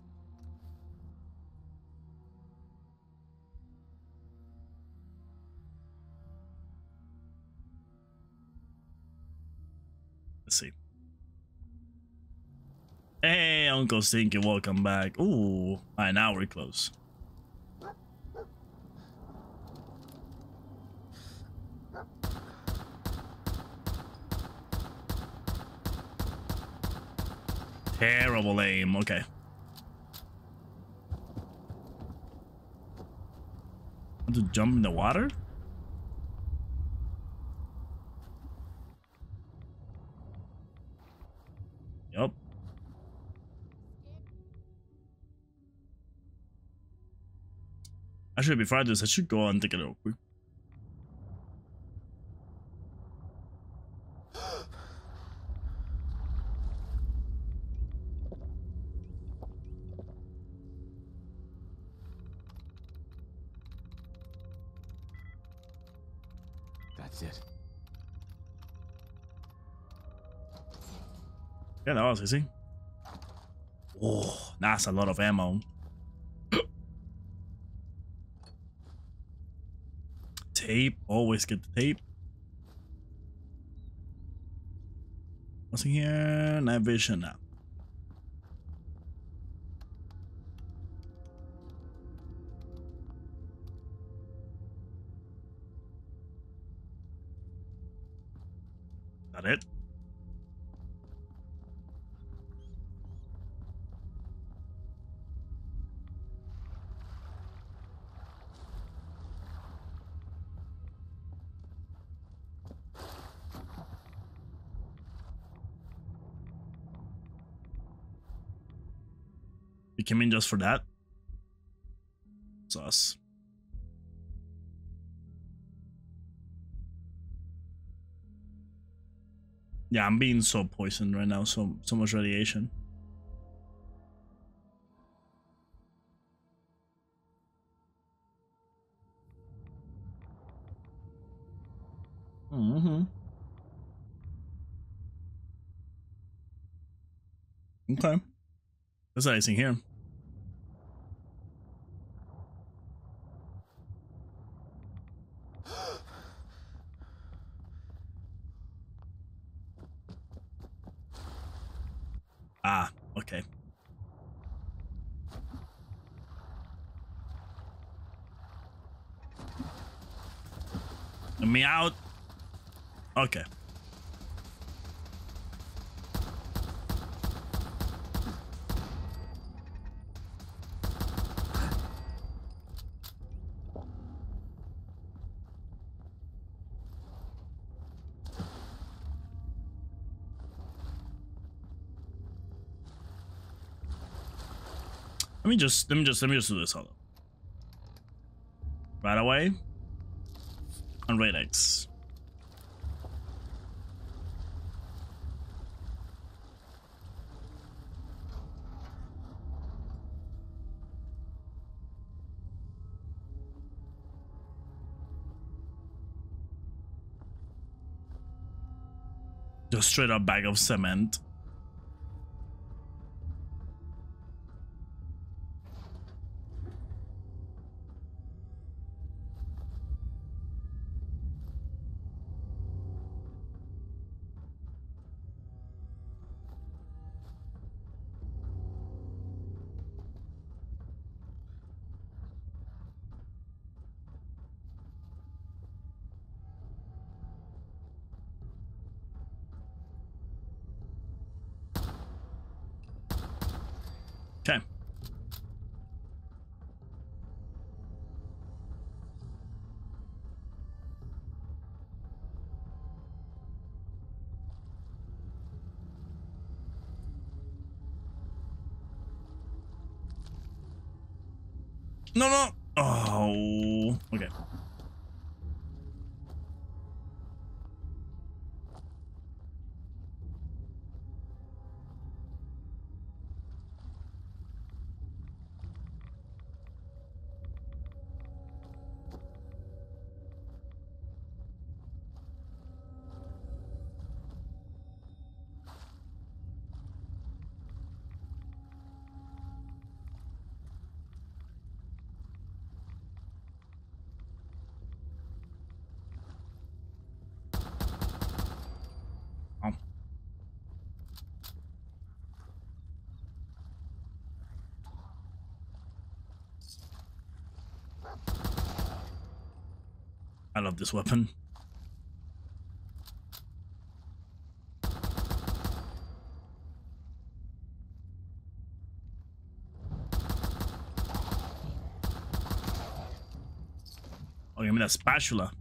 Let's see. Hey, Uncle Stinky, welcome back. Ooh, all right, now we're close. Terrible aim. Okay. To jump in the water? Yup. Actually, before I do this, I should go and take a look. quick. Yeah, that was easy. Oh, that's a lot of ammo. tape. Always get the tape. Nothing here. Night vision now. That it? Came in just for that? Sus. Yeah, I'm being so poisoned right now, so so much radiation. Mm-hmm. Okay. There's icing here. Ah, okay. Let me out. Okay. Let me just let me just let me just do this hold up. RadAway. On Rad-X. Just straight up bag of cement. No, no. This weapon. Oh, give me that spatula.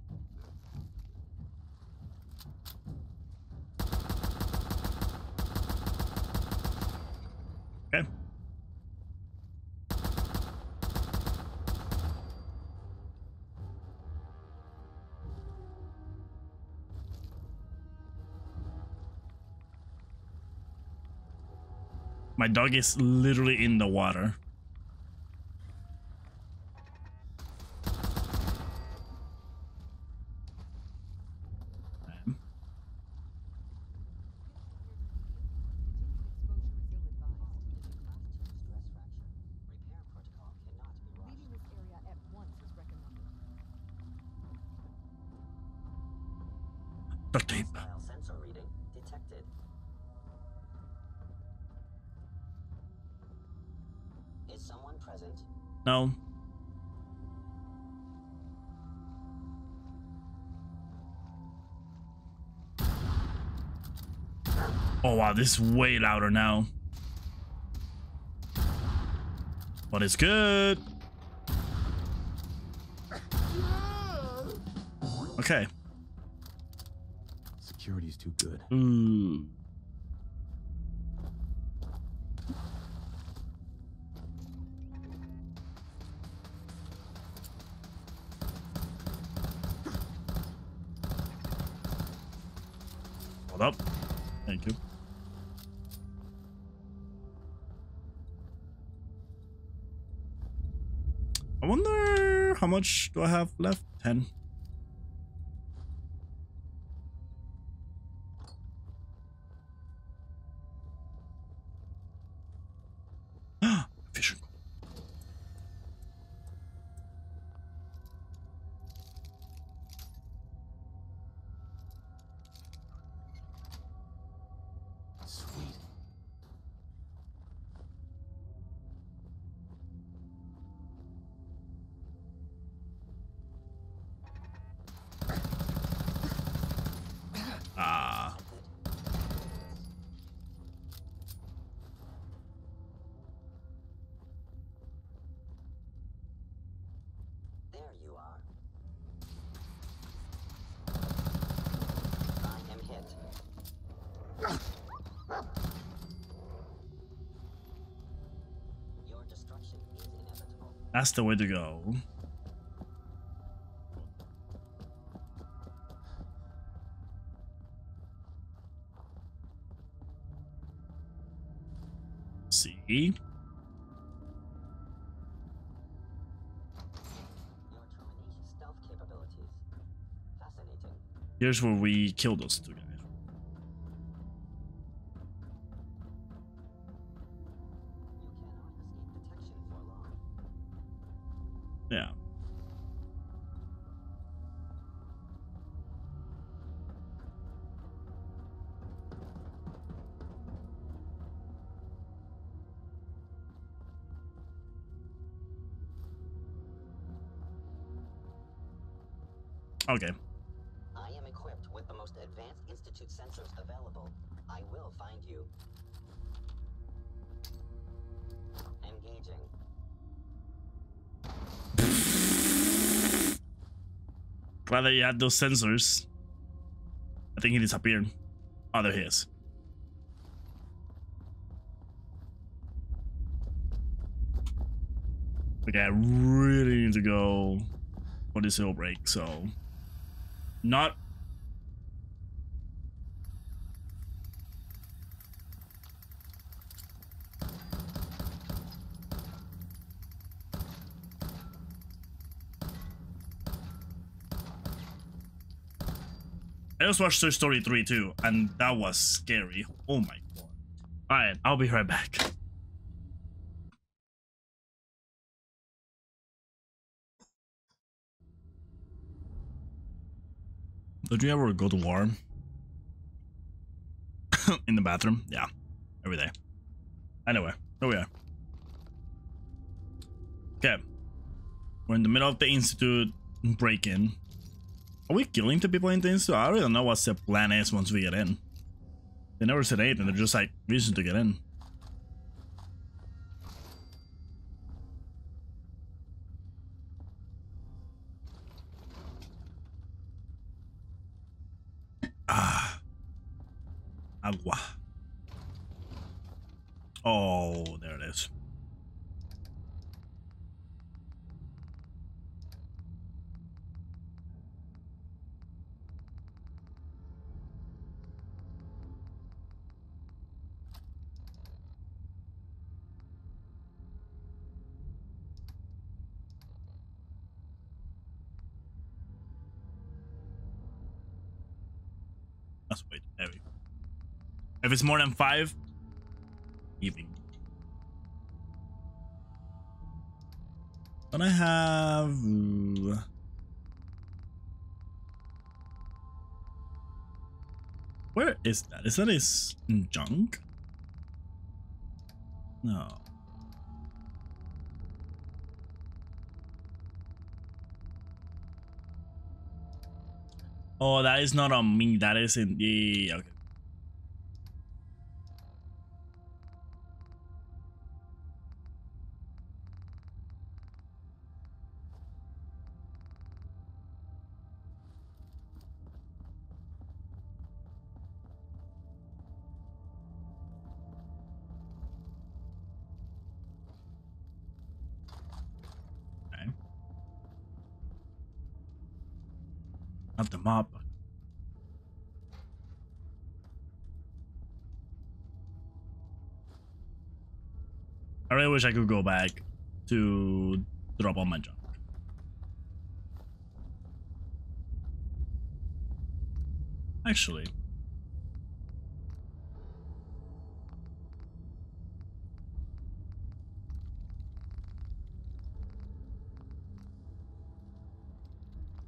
Dog is literally in the water. Oh this is way louder now. But it's good. Okay.
Security's too good.
Ooh. How much do I have left? 10. That's the way to go. See?
Your termination stealth capabilities. Fascinating.
Here's where we kill those two guys. Okay.
I am equipped with the most advanced Institute sensors available. I will find you. Engaging.
Glad that you had those sensors. I think he disappeared. Oh, there he is. Okay, I really need to go for this hill break, so not I just watched Toy Story 3 too, and that was scary. Oh my god. Alright, I'll be right back. Did you ever go to war? In the bathroom? Yeah. Every day. Anyway, here we are. Okay. We're in the middle of the Institute break-in. Are we killing the people in the Institute? I don't know what the plan is once we get in. They never said anything, they're just like, reason to get in. It's more than five, evening. Then I have. Where is that? Is that his junk? No. Oh, that is not on me. That is in the. Okay. Really wish I could go back to drop all my junk. Actually.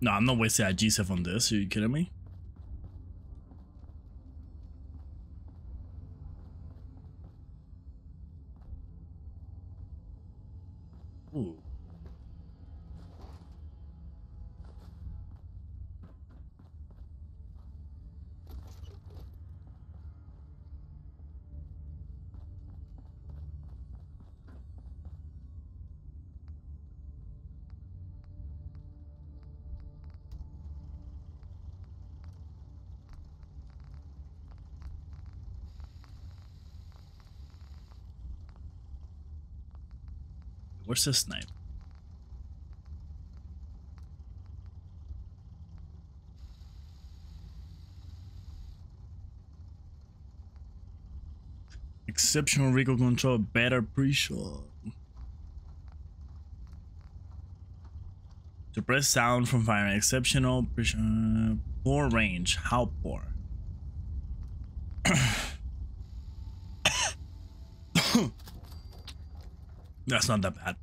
No, I'm not wasting a G7 on this. Are you kidding me? Where's this snipe? Exceptional recoil control, better pre-shot. Suppress sound from firing. Exceptional pre-shot. Poor range. How poor? That's not that bad.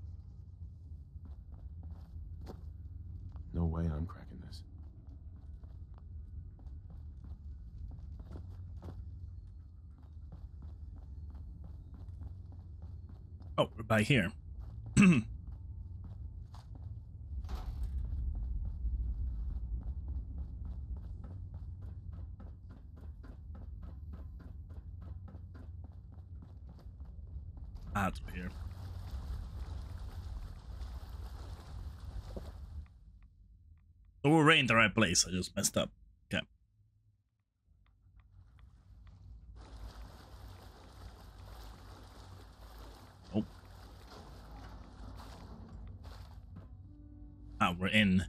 No way I'm cracking this.
Oh, we're by here. place. I just messed up. Okay. Oh. Ah, we're in.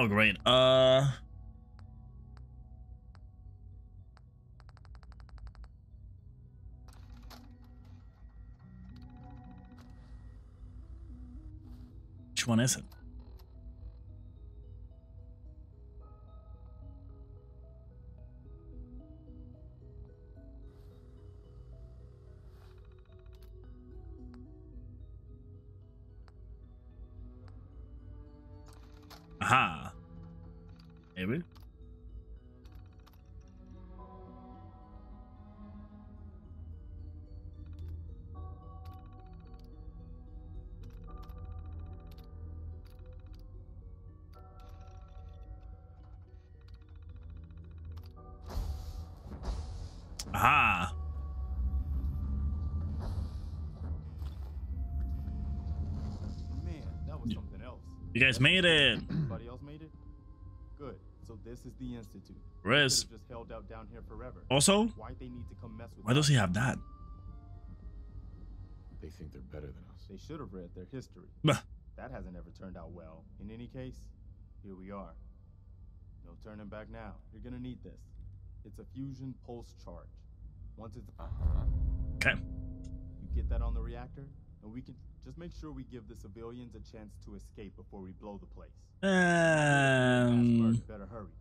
Oh, great. Uh. You guys made it.
Everybody else made it? Good. So this is the institute.
Riz.
Just held out down here forever.
Also,
why they need to come mess with
Why does he have that?
They think they're better than us.
They should have read their history.
Bah.
that hasn't ever turned out well. In any case, here we are. No turning back now. You're gonna need this. It's a fusion pulse charge. Once it's uh-huh.
Okay.
you get that on the reactor, and we can just make sure we give the civilians a chance to escape before we blow the place.
Um.
Better hurry.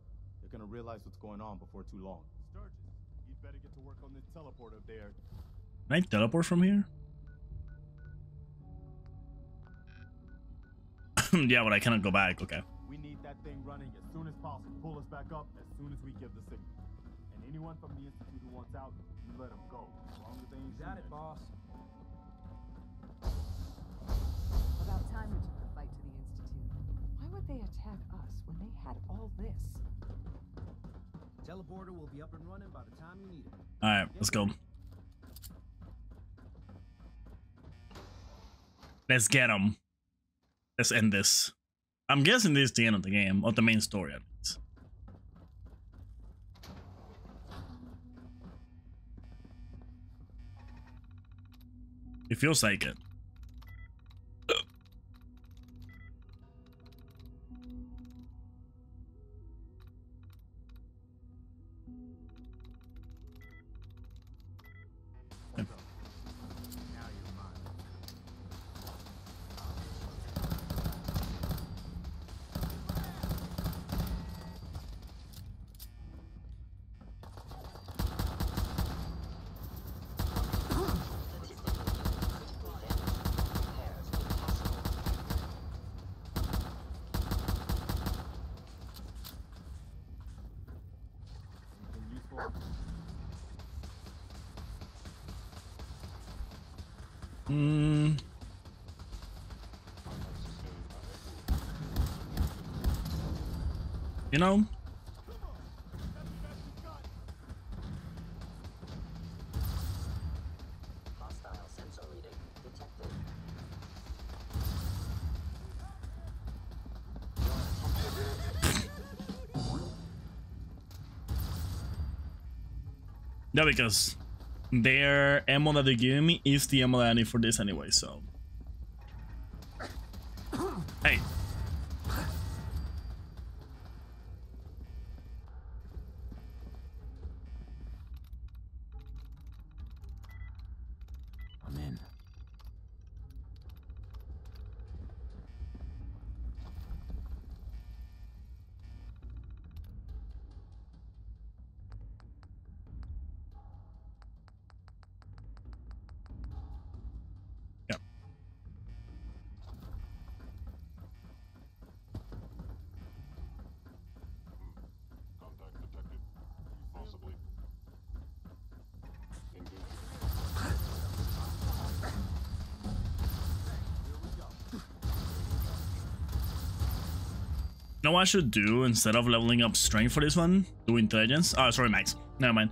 They're gonna realize what's going on before too long. Sturgis, you'd better get to work on this teleport up there.
Can I teleport from here? yeah, but I cannot go back. Okay.
We need that thing running as soon as possible. Pull us back up as soon as we give the signal. And anyone from the institute who wants out, you let them go. As long as they ain't
Got it, boss.
Time we took the fight to the Institute. Why would they attack us when they had all this?
Teleporter will be up and running by the time you need it.
All right, let's go. Let's get him. Let's end this. I'm guessing this is the end of the game, or the main story at least. It feels like it. You know, yeah, because their ammo that they give me is the ammo that I need for this anyway, so. Know what I should do instead of leveling up strength for this one? Do intelligence? Oh, sorry, max. Never mind.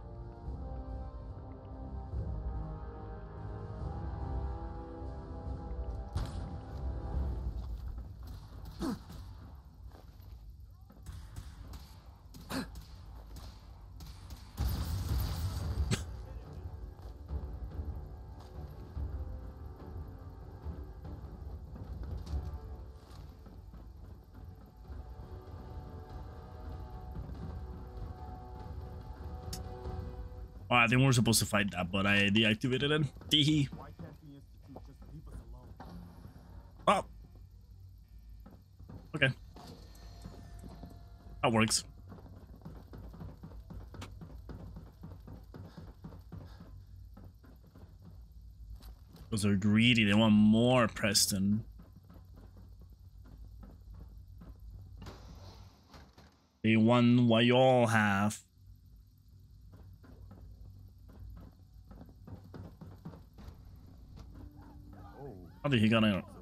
I think we were supposed to fight that, but I deactivated it. Teehee. Oh. Okay. That works. Those are greedy. They want more, Preston. They want what you all have. How did he got in?
So this is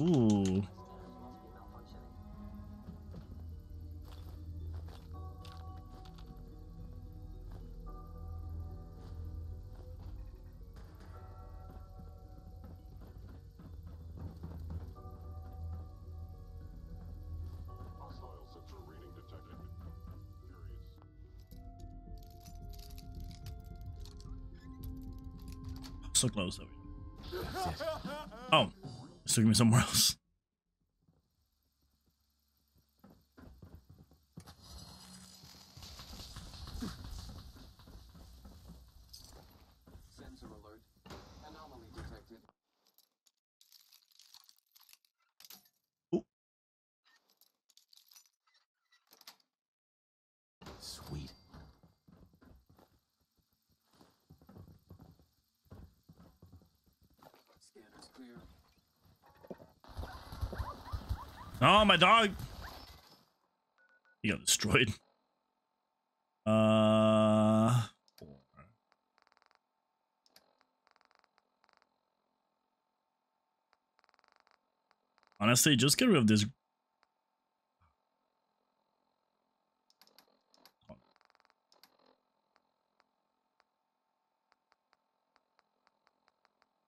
Ooh.
Hostile sensor reading detected.
So close. though. Oh, took me somewhere else.
Sensor alert. Anomaly detected.
Sweet.
Scanners clear.
Oh, my dog. He got destroyed. Uh. Honestly, just get rid of this.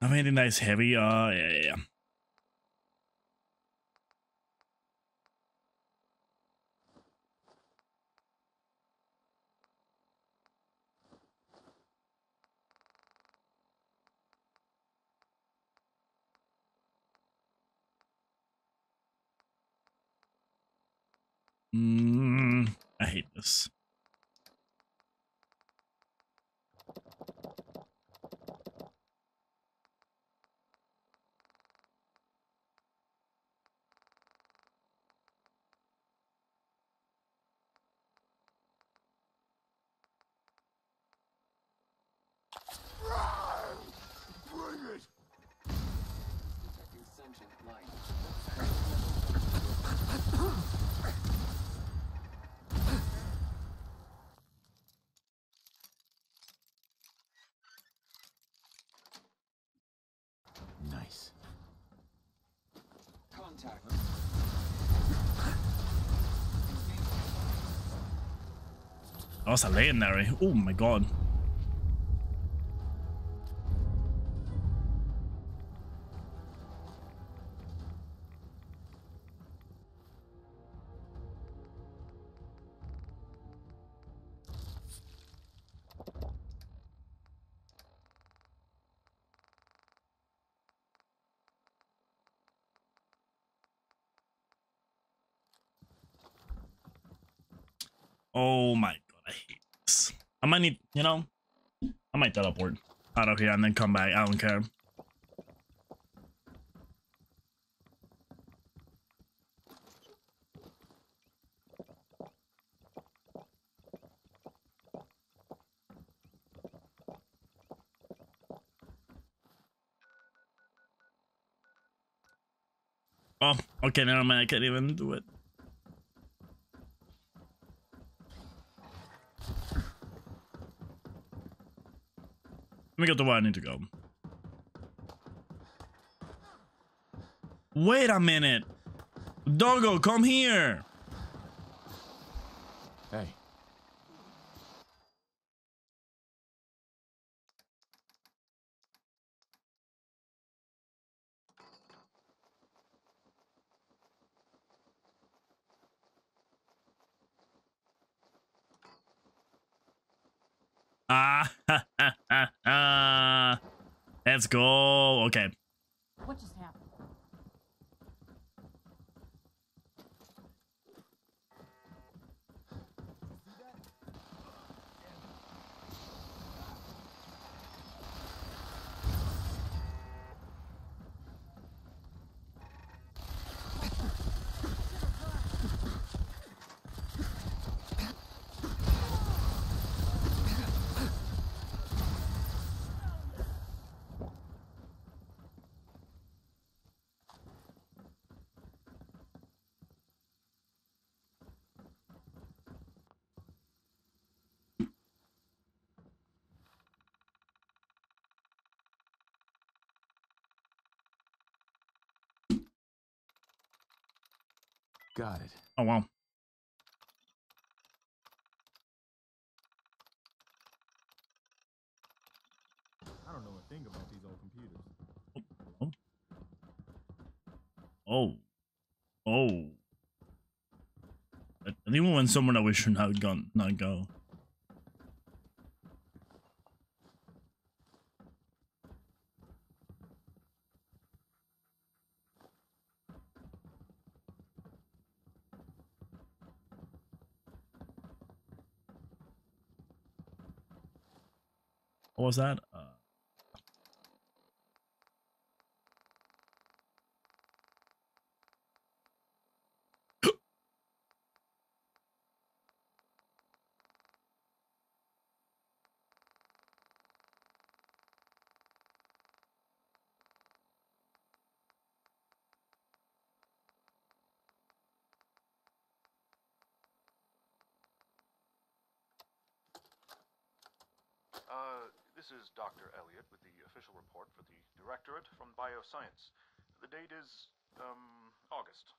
Have anything nice heavy? Uh, yeah, yeah, Mm, I hate this.
Contact.
Was a legendary. Oh my god. I might need, you know, I might teleport out of here and then come back. I don't care. Oh, okay, never mind. I can't even do it. Me get to where I need to go. Wait a minute. Doggo, come here.
Hey.
Ah, let's go. Okay.
What just happened?
Got it.
Oh wow.
I don't know a thing about these old computers.
Oh. Oh. I I went somewhere that we should not go. Not go. What was that? Uh,
Uh, this is Dr. Elliot with the official report for the Directorate from Bioscience. The date is, um, August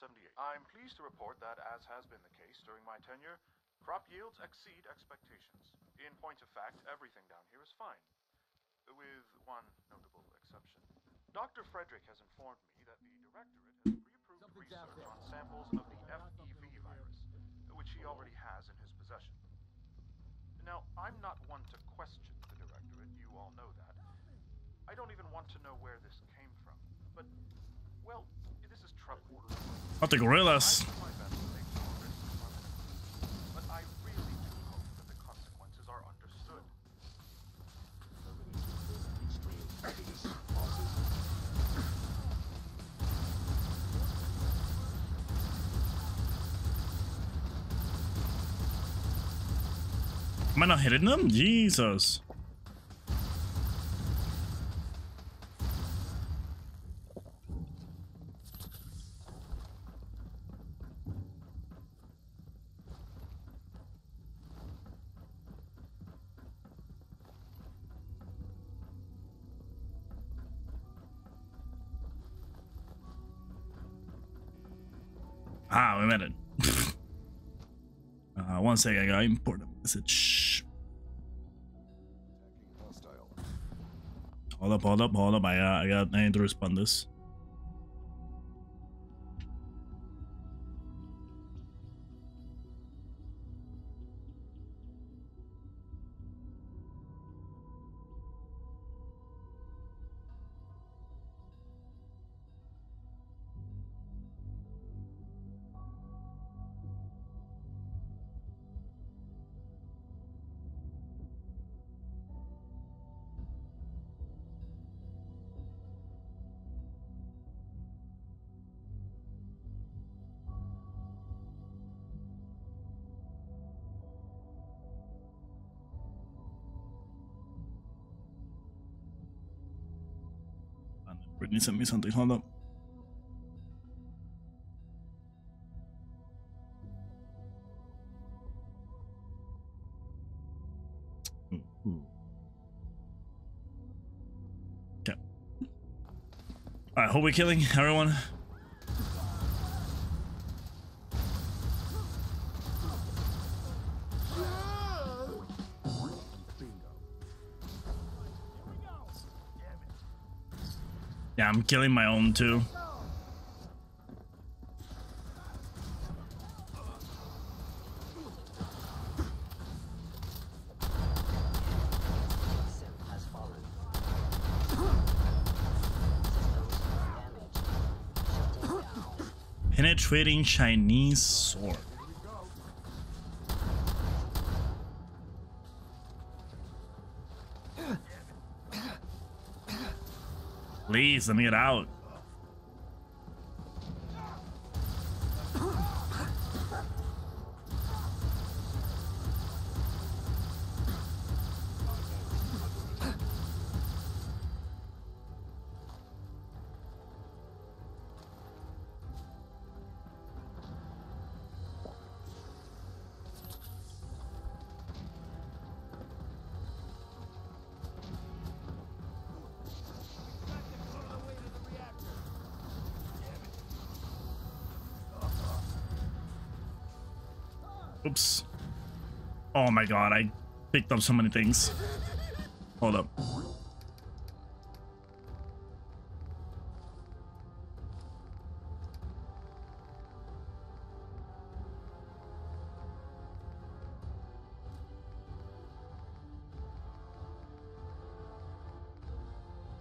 2178. I'm pleased to report that, as has been the case during my tenure, crop yields exceed expectations. In point of fact, everything down here is fine, with one notable exception. Dr. Frederick has informed me that the Directorate has pre-approved research on samples of the FEV virus, which he already has in his possession. Now, I'm not one to question the Directorate, you all know that. I don't even want to know where this came from. But, well, this is troubling.
Not the gorillas.
I try my best to make progress with our mission, But I really do hope that the consequences are understood.
Am I not hitting them? Jesus. One sec, I got important message. Hold up, hold up, hold up. I got, I got, I need to respond this. Sent me something. Mm-hmm. Hold up. Okay. Alright, who we killing? Everyone? I'm killing my own too. Penetrating Chinese sword. Please, let me get out. My god, I picked up so many things. Hold up.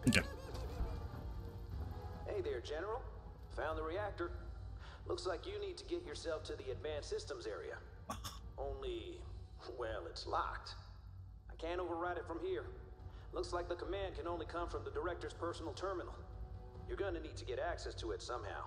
Okay.
Hey there, General. Found the reactor. Looks like you need to get yourself to the advanced systems area. Looks like the command can only come from the director's personal terminal. You're gonna need to get access to it somehow.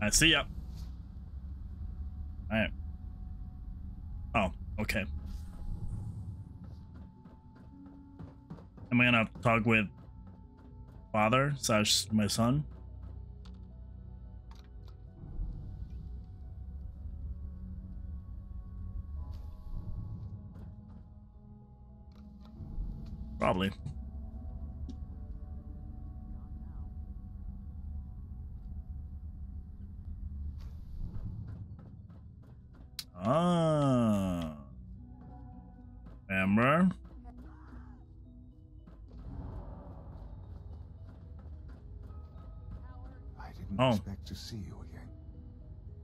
I see ya. Alright. Oh, okay. Am I gonna talk with father slash my son? Probably.
To see you again.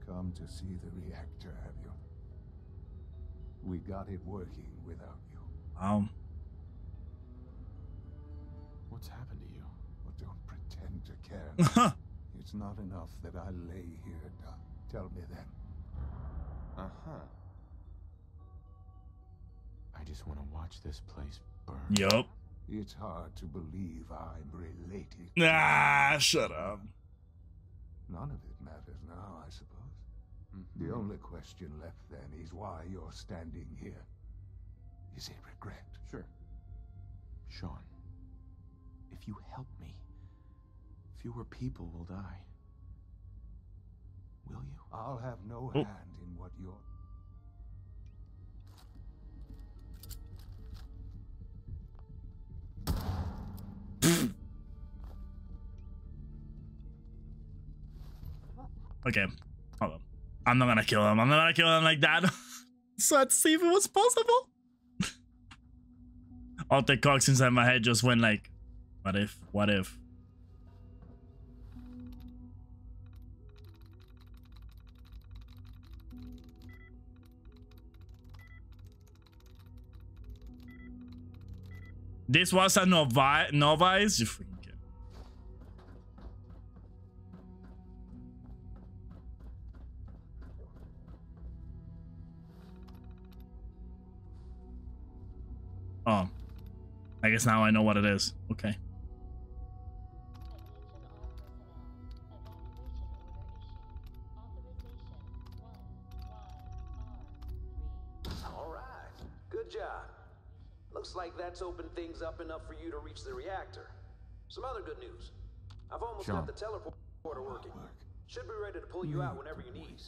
Come to see the reactor, have you? We got it working without you.
Um.
What's happened to you?
But don't pretend to care. it's not enough that I lay here, Doc. Tell me then.
Uh huh. I just want to watch this place burn.
Yup.
It's hard to believe I'm related.
Ah, shut up.
None of it matters now, I suppose. The mm-hmm. only question left then is why you're standing here. Is it regret?
Sure. Sean, if you help me, fewer people will die. Will you?
I'll have no
Oh.
hand in what you're.
Okay. Hold on. I'm not gonna kill him. I'm not gonna kill him like that. so let's see if it was possible. All the cocks inside my head just went like, what if? What if? This was a novi novice? Oh. I guess now I know what it is. Okay. All right. Good job.
Looks like that's opened things up enough for you to reach the reactor. Some other good news. I've almost got the teleporter working. Should be ready to pull you out whenever you need.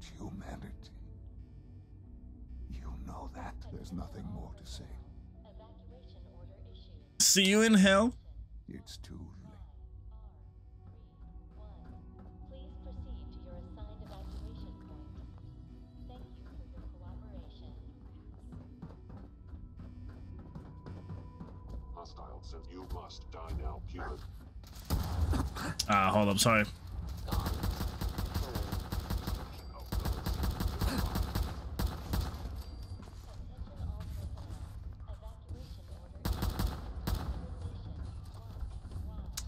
Doomed humanity. You know that. There's nothing more to say.
See you in hell.
It's too late.
Hostile said you must die now, human.
Ah, hold up. Sorry.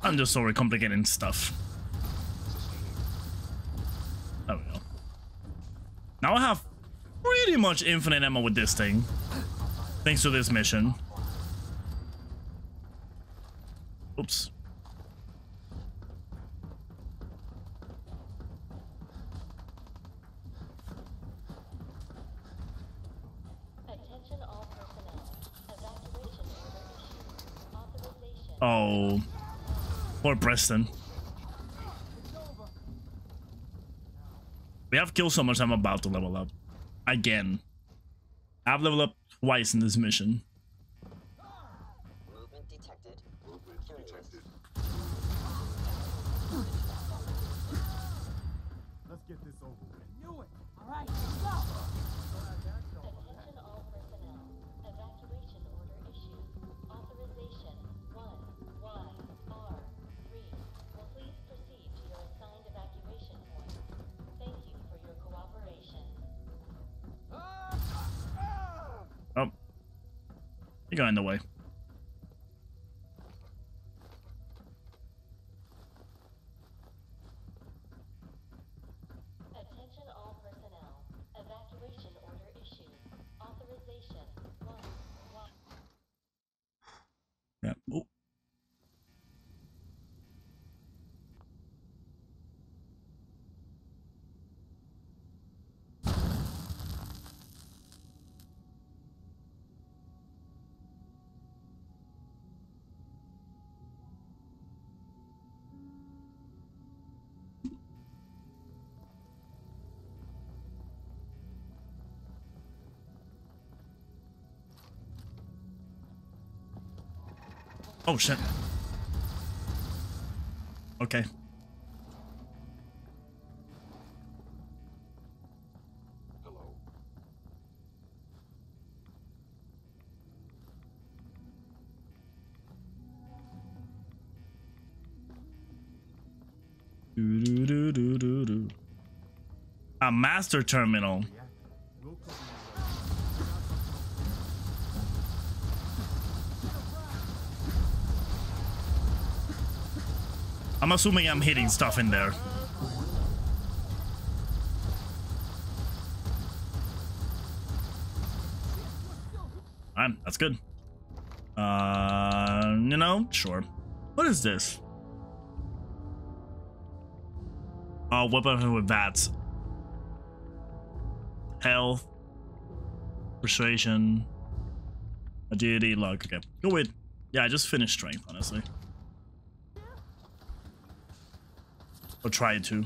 I'm just sorry complicating stuff. There we go. Now I have pretty much infinite ammo with this thing. Thanks to this mission. Oops. Oh. Preston. We have killed so much I'm about to level up. Again. I've leveled up twice in this mission. Oh shit. Okay.
Hello.
Do, do, do, do, do, do. A master terminal. I'm assuming I'm hitting stuff in there. Alright, that's good. Uh, you know, sure. What is this? Oh, what weapon with VATS. Health. Persuasion. Agility, luck. Okay. Go with. Yeah, I just finished strength, honestly. Or try to.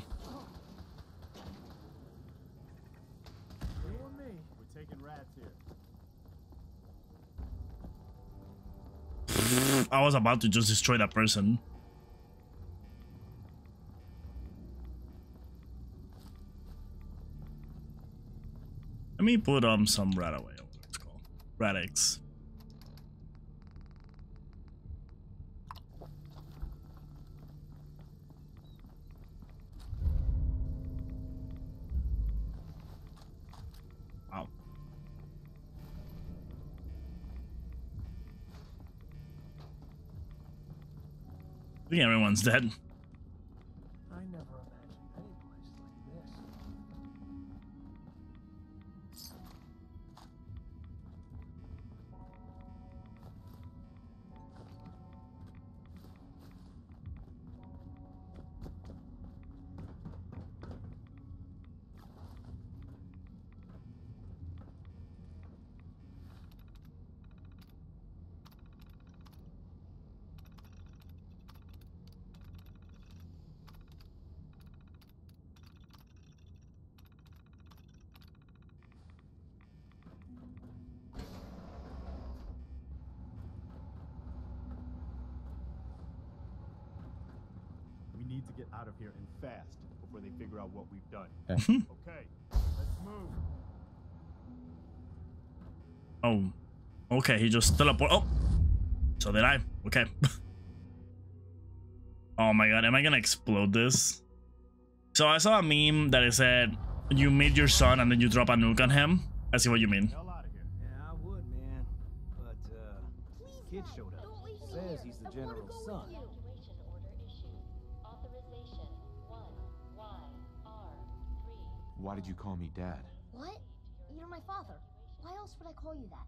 I was about to just destroy that person. Let me put um some RadAway. What it's called? Rad-X. I think everyone's dead.
Figure out what we've done.
Okay.
okay, let's move.
Oh. Okay, he just teleport. Oh. So did I. Okay. oh my god, am I gonna explode this? So I saw a meme that it said, you meet your son and then you drop a nuke on him. I see what you mean.
Yeah, I would, man. But, uh, kid showed
Why did you call me dad?
What? You're my father. Why else would I call you that?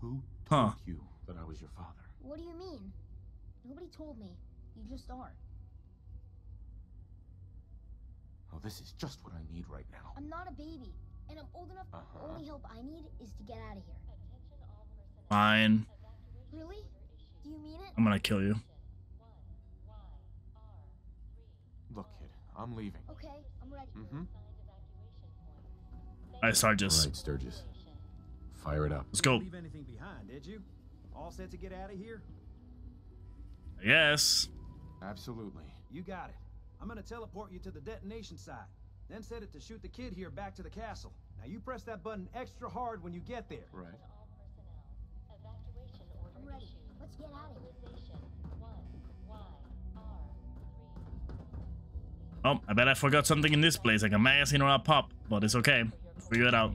Who
Huh.
told you that I was your father?
What do you mean? Nobody told me. You just are.
Oh, this is just what I need right now.
I'm not a baby, and I'm old enough. The
Uh-huh.
only help I need is to get out of here.
Fine.
Really? Do you mean it?
I'm gonna kill you.
Look, kid, I'm leaving.
Okay, I'm ready.
Mm-hmm.
I start
All
just.
right, Sturgis. Fire it up.
Let's go.
Leave anything behind, did you? All set to get out of here?
Yes.
Absolutely.
You got it. I'm gonna teleport you to the detonation site, then set it to shoot the kid here back to the castle. Now you press that button extra hard when you get there.
Right.
Evacuation order
I'm ready. Let's get out of here.
Oh, I bet I forgot something in this place, like a magazine or a pop, but it's okay. Figure it out.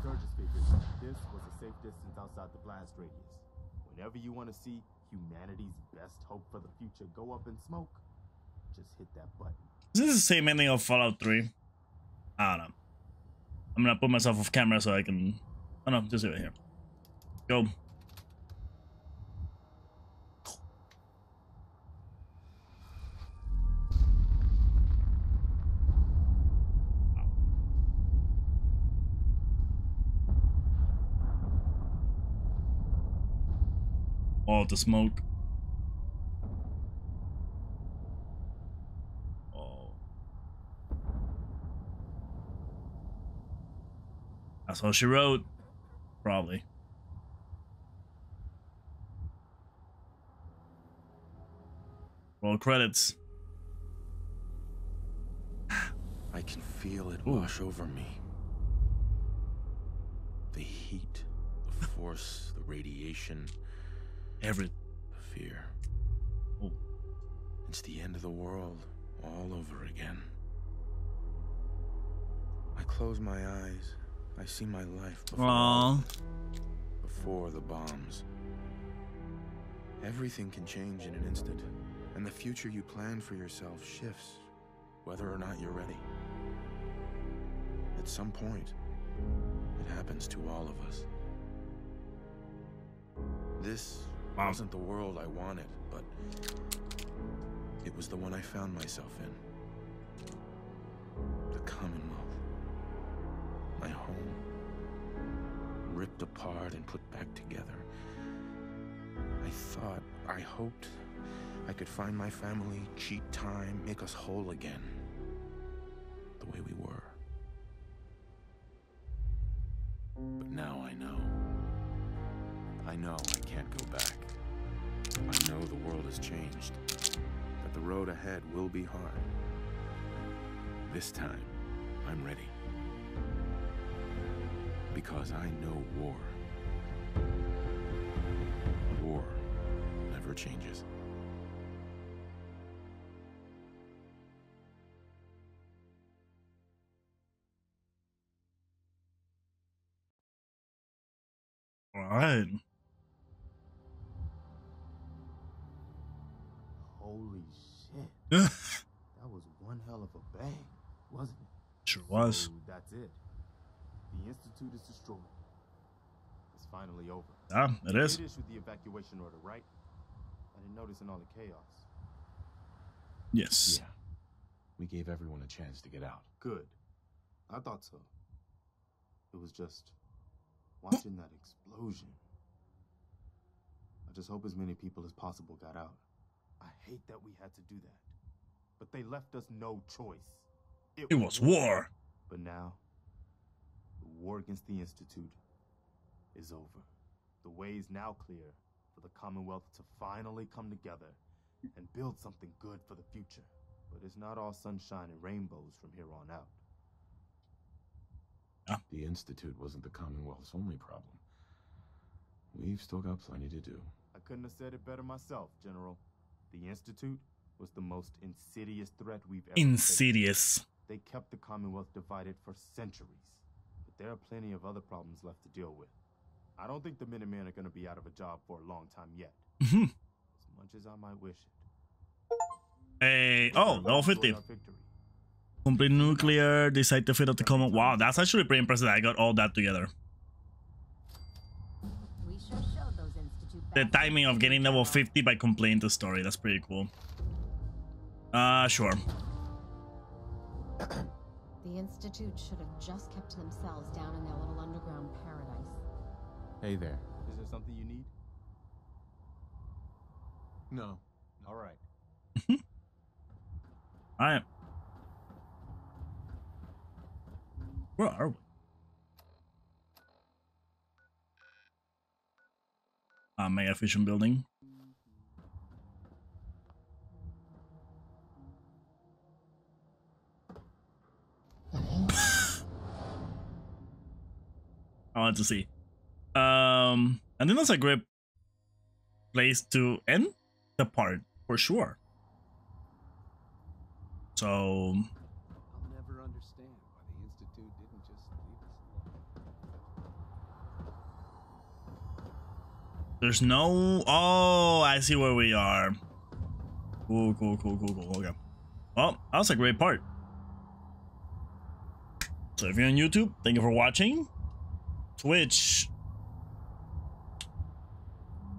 Sturgis figures this was a safe distance outside the blast radius. Whenever you want to see humanity's best hope for the future go up in smoke, just hit that button.
Is this the same ending of Fallout 3? I don't know. I'm gonna put myself off camera so I can. Oh no, just do it here. Go. Oh, the smoke. Oh. That's all she wrote. Probably. Roll credits.
I can feel it wash over me. The heat, the force, the radiation,
Every.
the fear.
Oh.
It's the end of the world all over again. I close my eyes. I see my life before,
Aww.
before the bombs. Everything can change in an instant, and the future you plan for yourself shifts, whether or not you're ready. At some point, it happens to all of us. This wasn't the world I wanted, but it was the one I found myself in. The Commonwealth. Ripped apart and put back together. I thought, I hoped I could find my family, cheat time, make us whole again. The way we were. But now I know. I know I can't go back. I know the world has changed. That the road ahead will be hard. This time, I'm ready. Because I know war. War never changes.
Alright.
Holy shit. that was one hell of a bang, wasn't it?
Sure was.
So that's it. The Institute is destroyed. It's finally over.
Ah, it is.
You did issue the evacuation order, right? I didn't notice in all the chaos.
Yes.
Yeah. We gave everyone a chance to get out.
Good. I thought so. It was just watching that explosion. I just hope as many people as possible got out. I hate that we had to do that. but they left us no choice.
It was war.
But now, the war against the Institute is over. The way is now clear for the Commonwealth to finally come together and build something good for the future. But it's not all sunshine and rainbows from here on out. Ah.
The Institute wasn't the Commonwealth's only problem. We've still got plenty to do.
I couldn't have said it better myself, General. The Institute was the most insidious threat we've ever faced.
Insidious.
They kept the Commonwealth divided for centuries. But there are plenty of other problems left to deal with. I don't think the Minutemen are going to be out of a job for a long time yet.
Mhm.
As much as I might wish it.
Hey, oh, level 50. Complete nuclear, decide to fit out the common. Wow, that's actually pretty impressive. that I got all that together.
We sure showed those
The timing of getting level 50 by completing the story. That's pretty cool. Uh, sure.
The Institute should have just kept to themselves down in their little underground paradise.
Hey there. Is there something you need?
No. All right.
Alright. Where are we? Uh, Mass Fusion Building. I want to see. Um, I think that's a great place to end the part for sure. So
I'll never understand why the Institute didn't just leave us alone.
there's no. Oh, I see where we are. Cool, cool, cool, cool, cool. Okay. Well, that was a great part. So if you're on YouTube, thank you for watching. Twitch.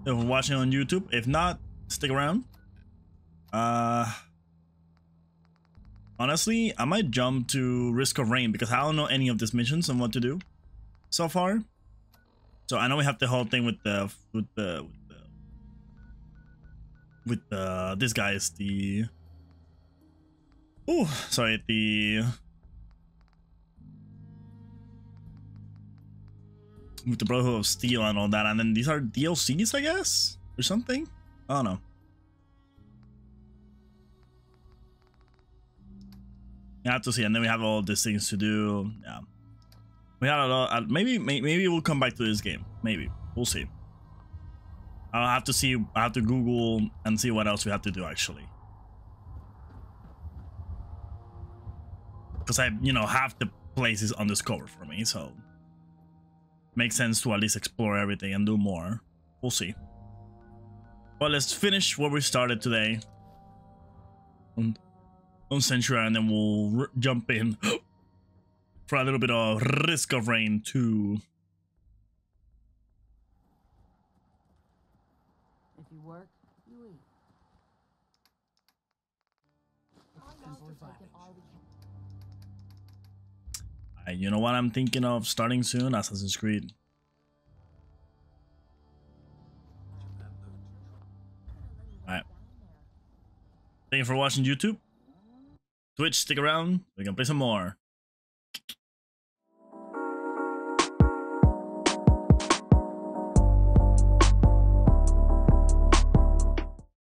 If you're watching on YouTube, if not, stick around. Uh honestly, I might jump to Risk of Rain because I don't know any of these missions and what to do so far. So I know we have the whole thing with the with the with the with the this guy is the oh sorry the with the Brotherhood of Steel and all that, and then these are DLCs, I guess, or something. I don't know. You have to see, and then we have all these things to do. Yeah, we had a lot. uh, Maybe, maybe we'll come back to this game. Maybe we'll see. I'll have to see. I have to Google and see what else we have to do actually. Because I, you know, half the place is undiscovered for me, so makes sense to at least explore everything and do more. We'll see. Well, let's finish what we started today on, on Century, and then we'll jump in for a little bit of Risk of Rain 2. You know what I'm thinking of starting soon? Assassin's Creed. Alright. Thank you for watching YouTube. Twitch, stick around. We can play some more.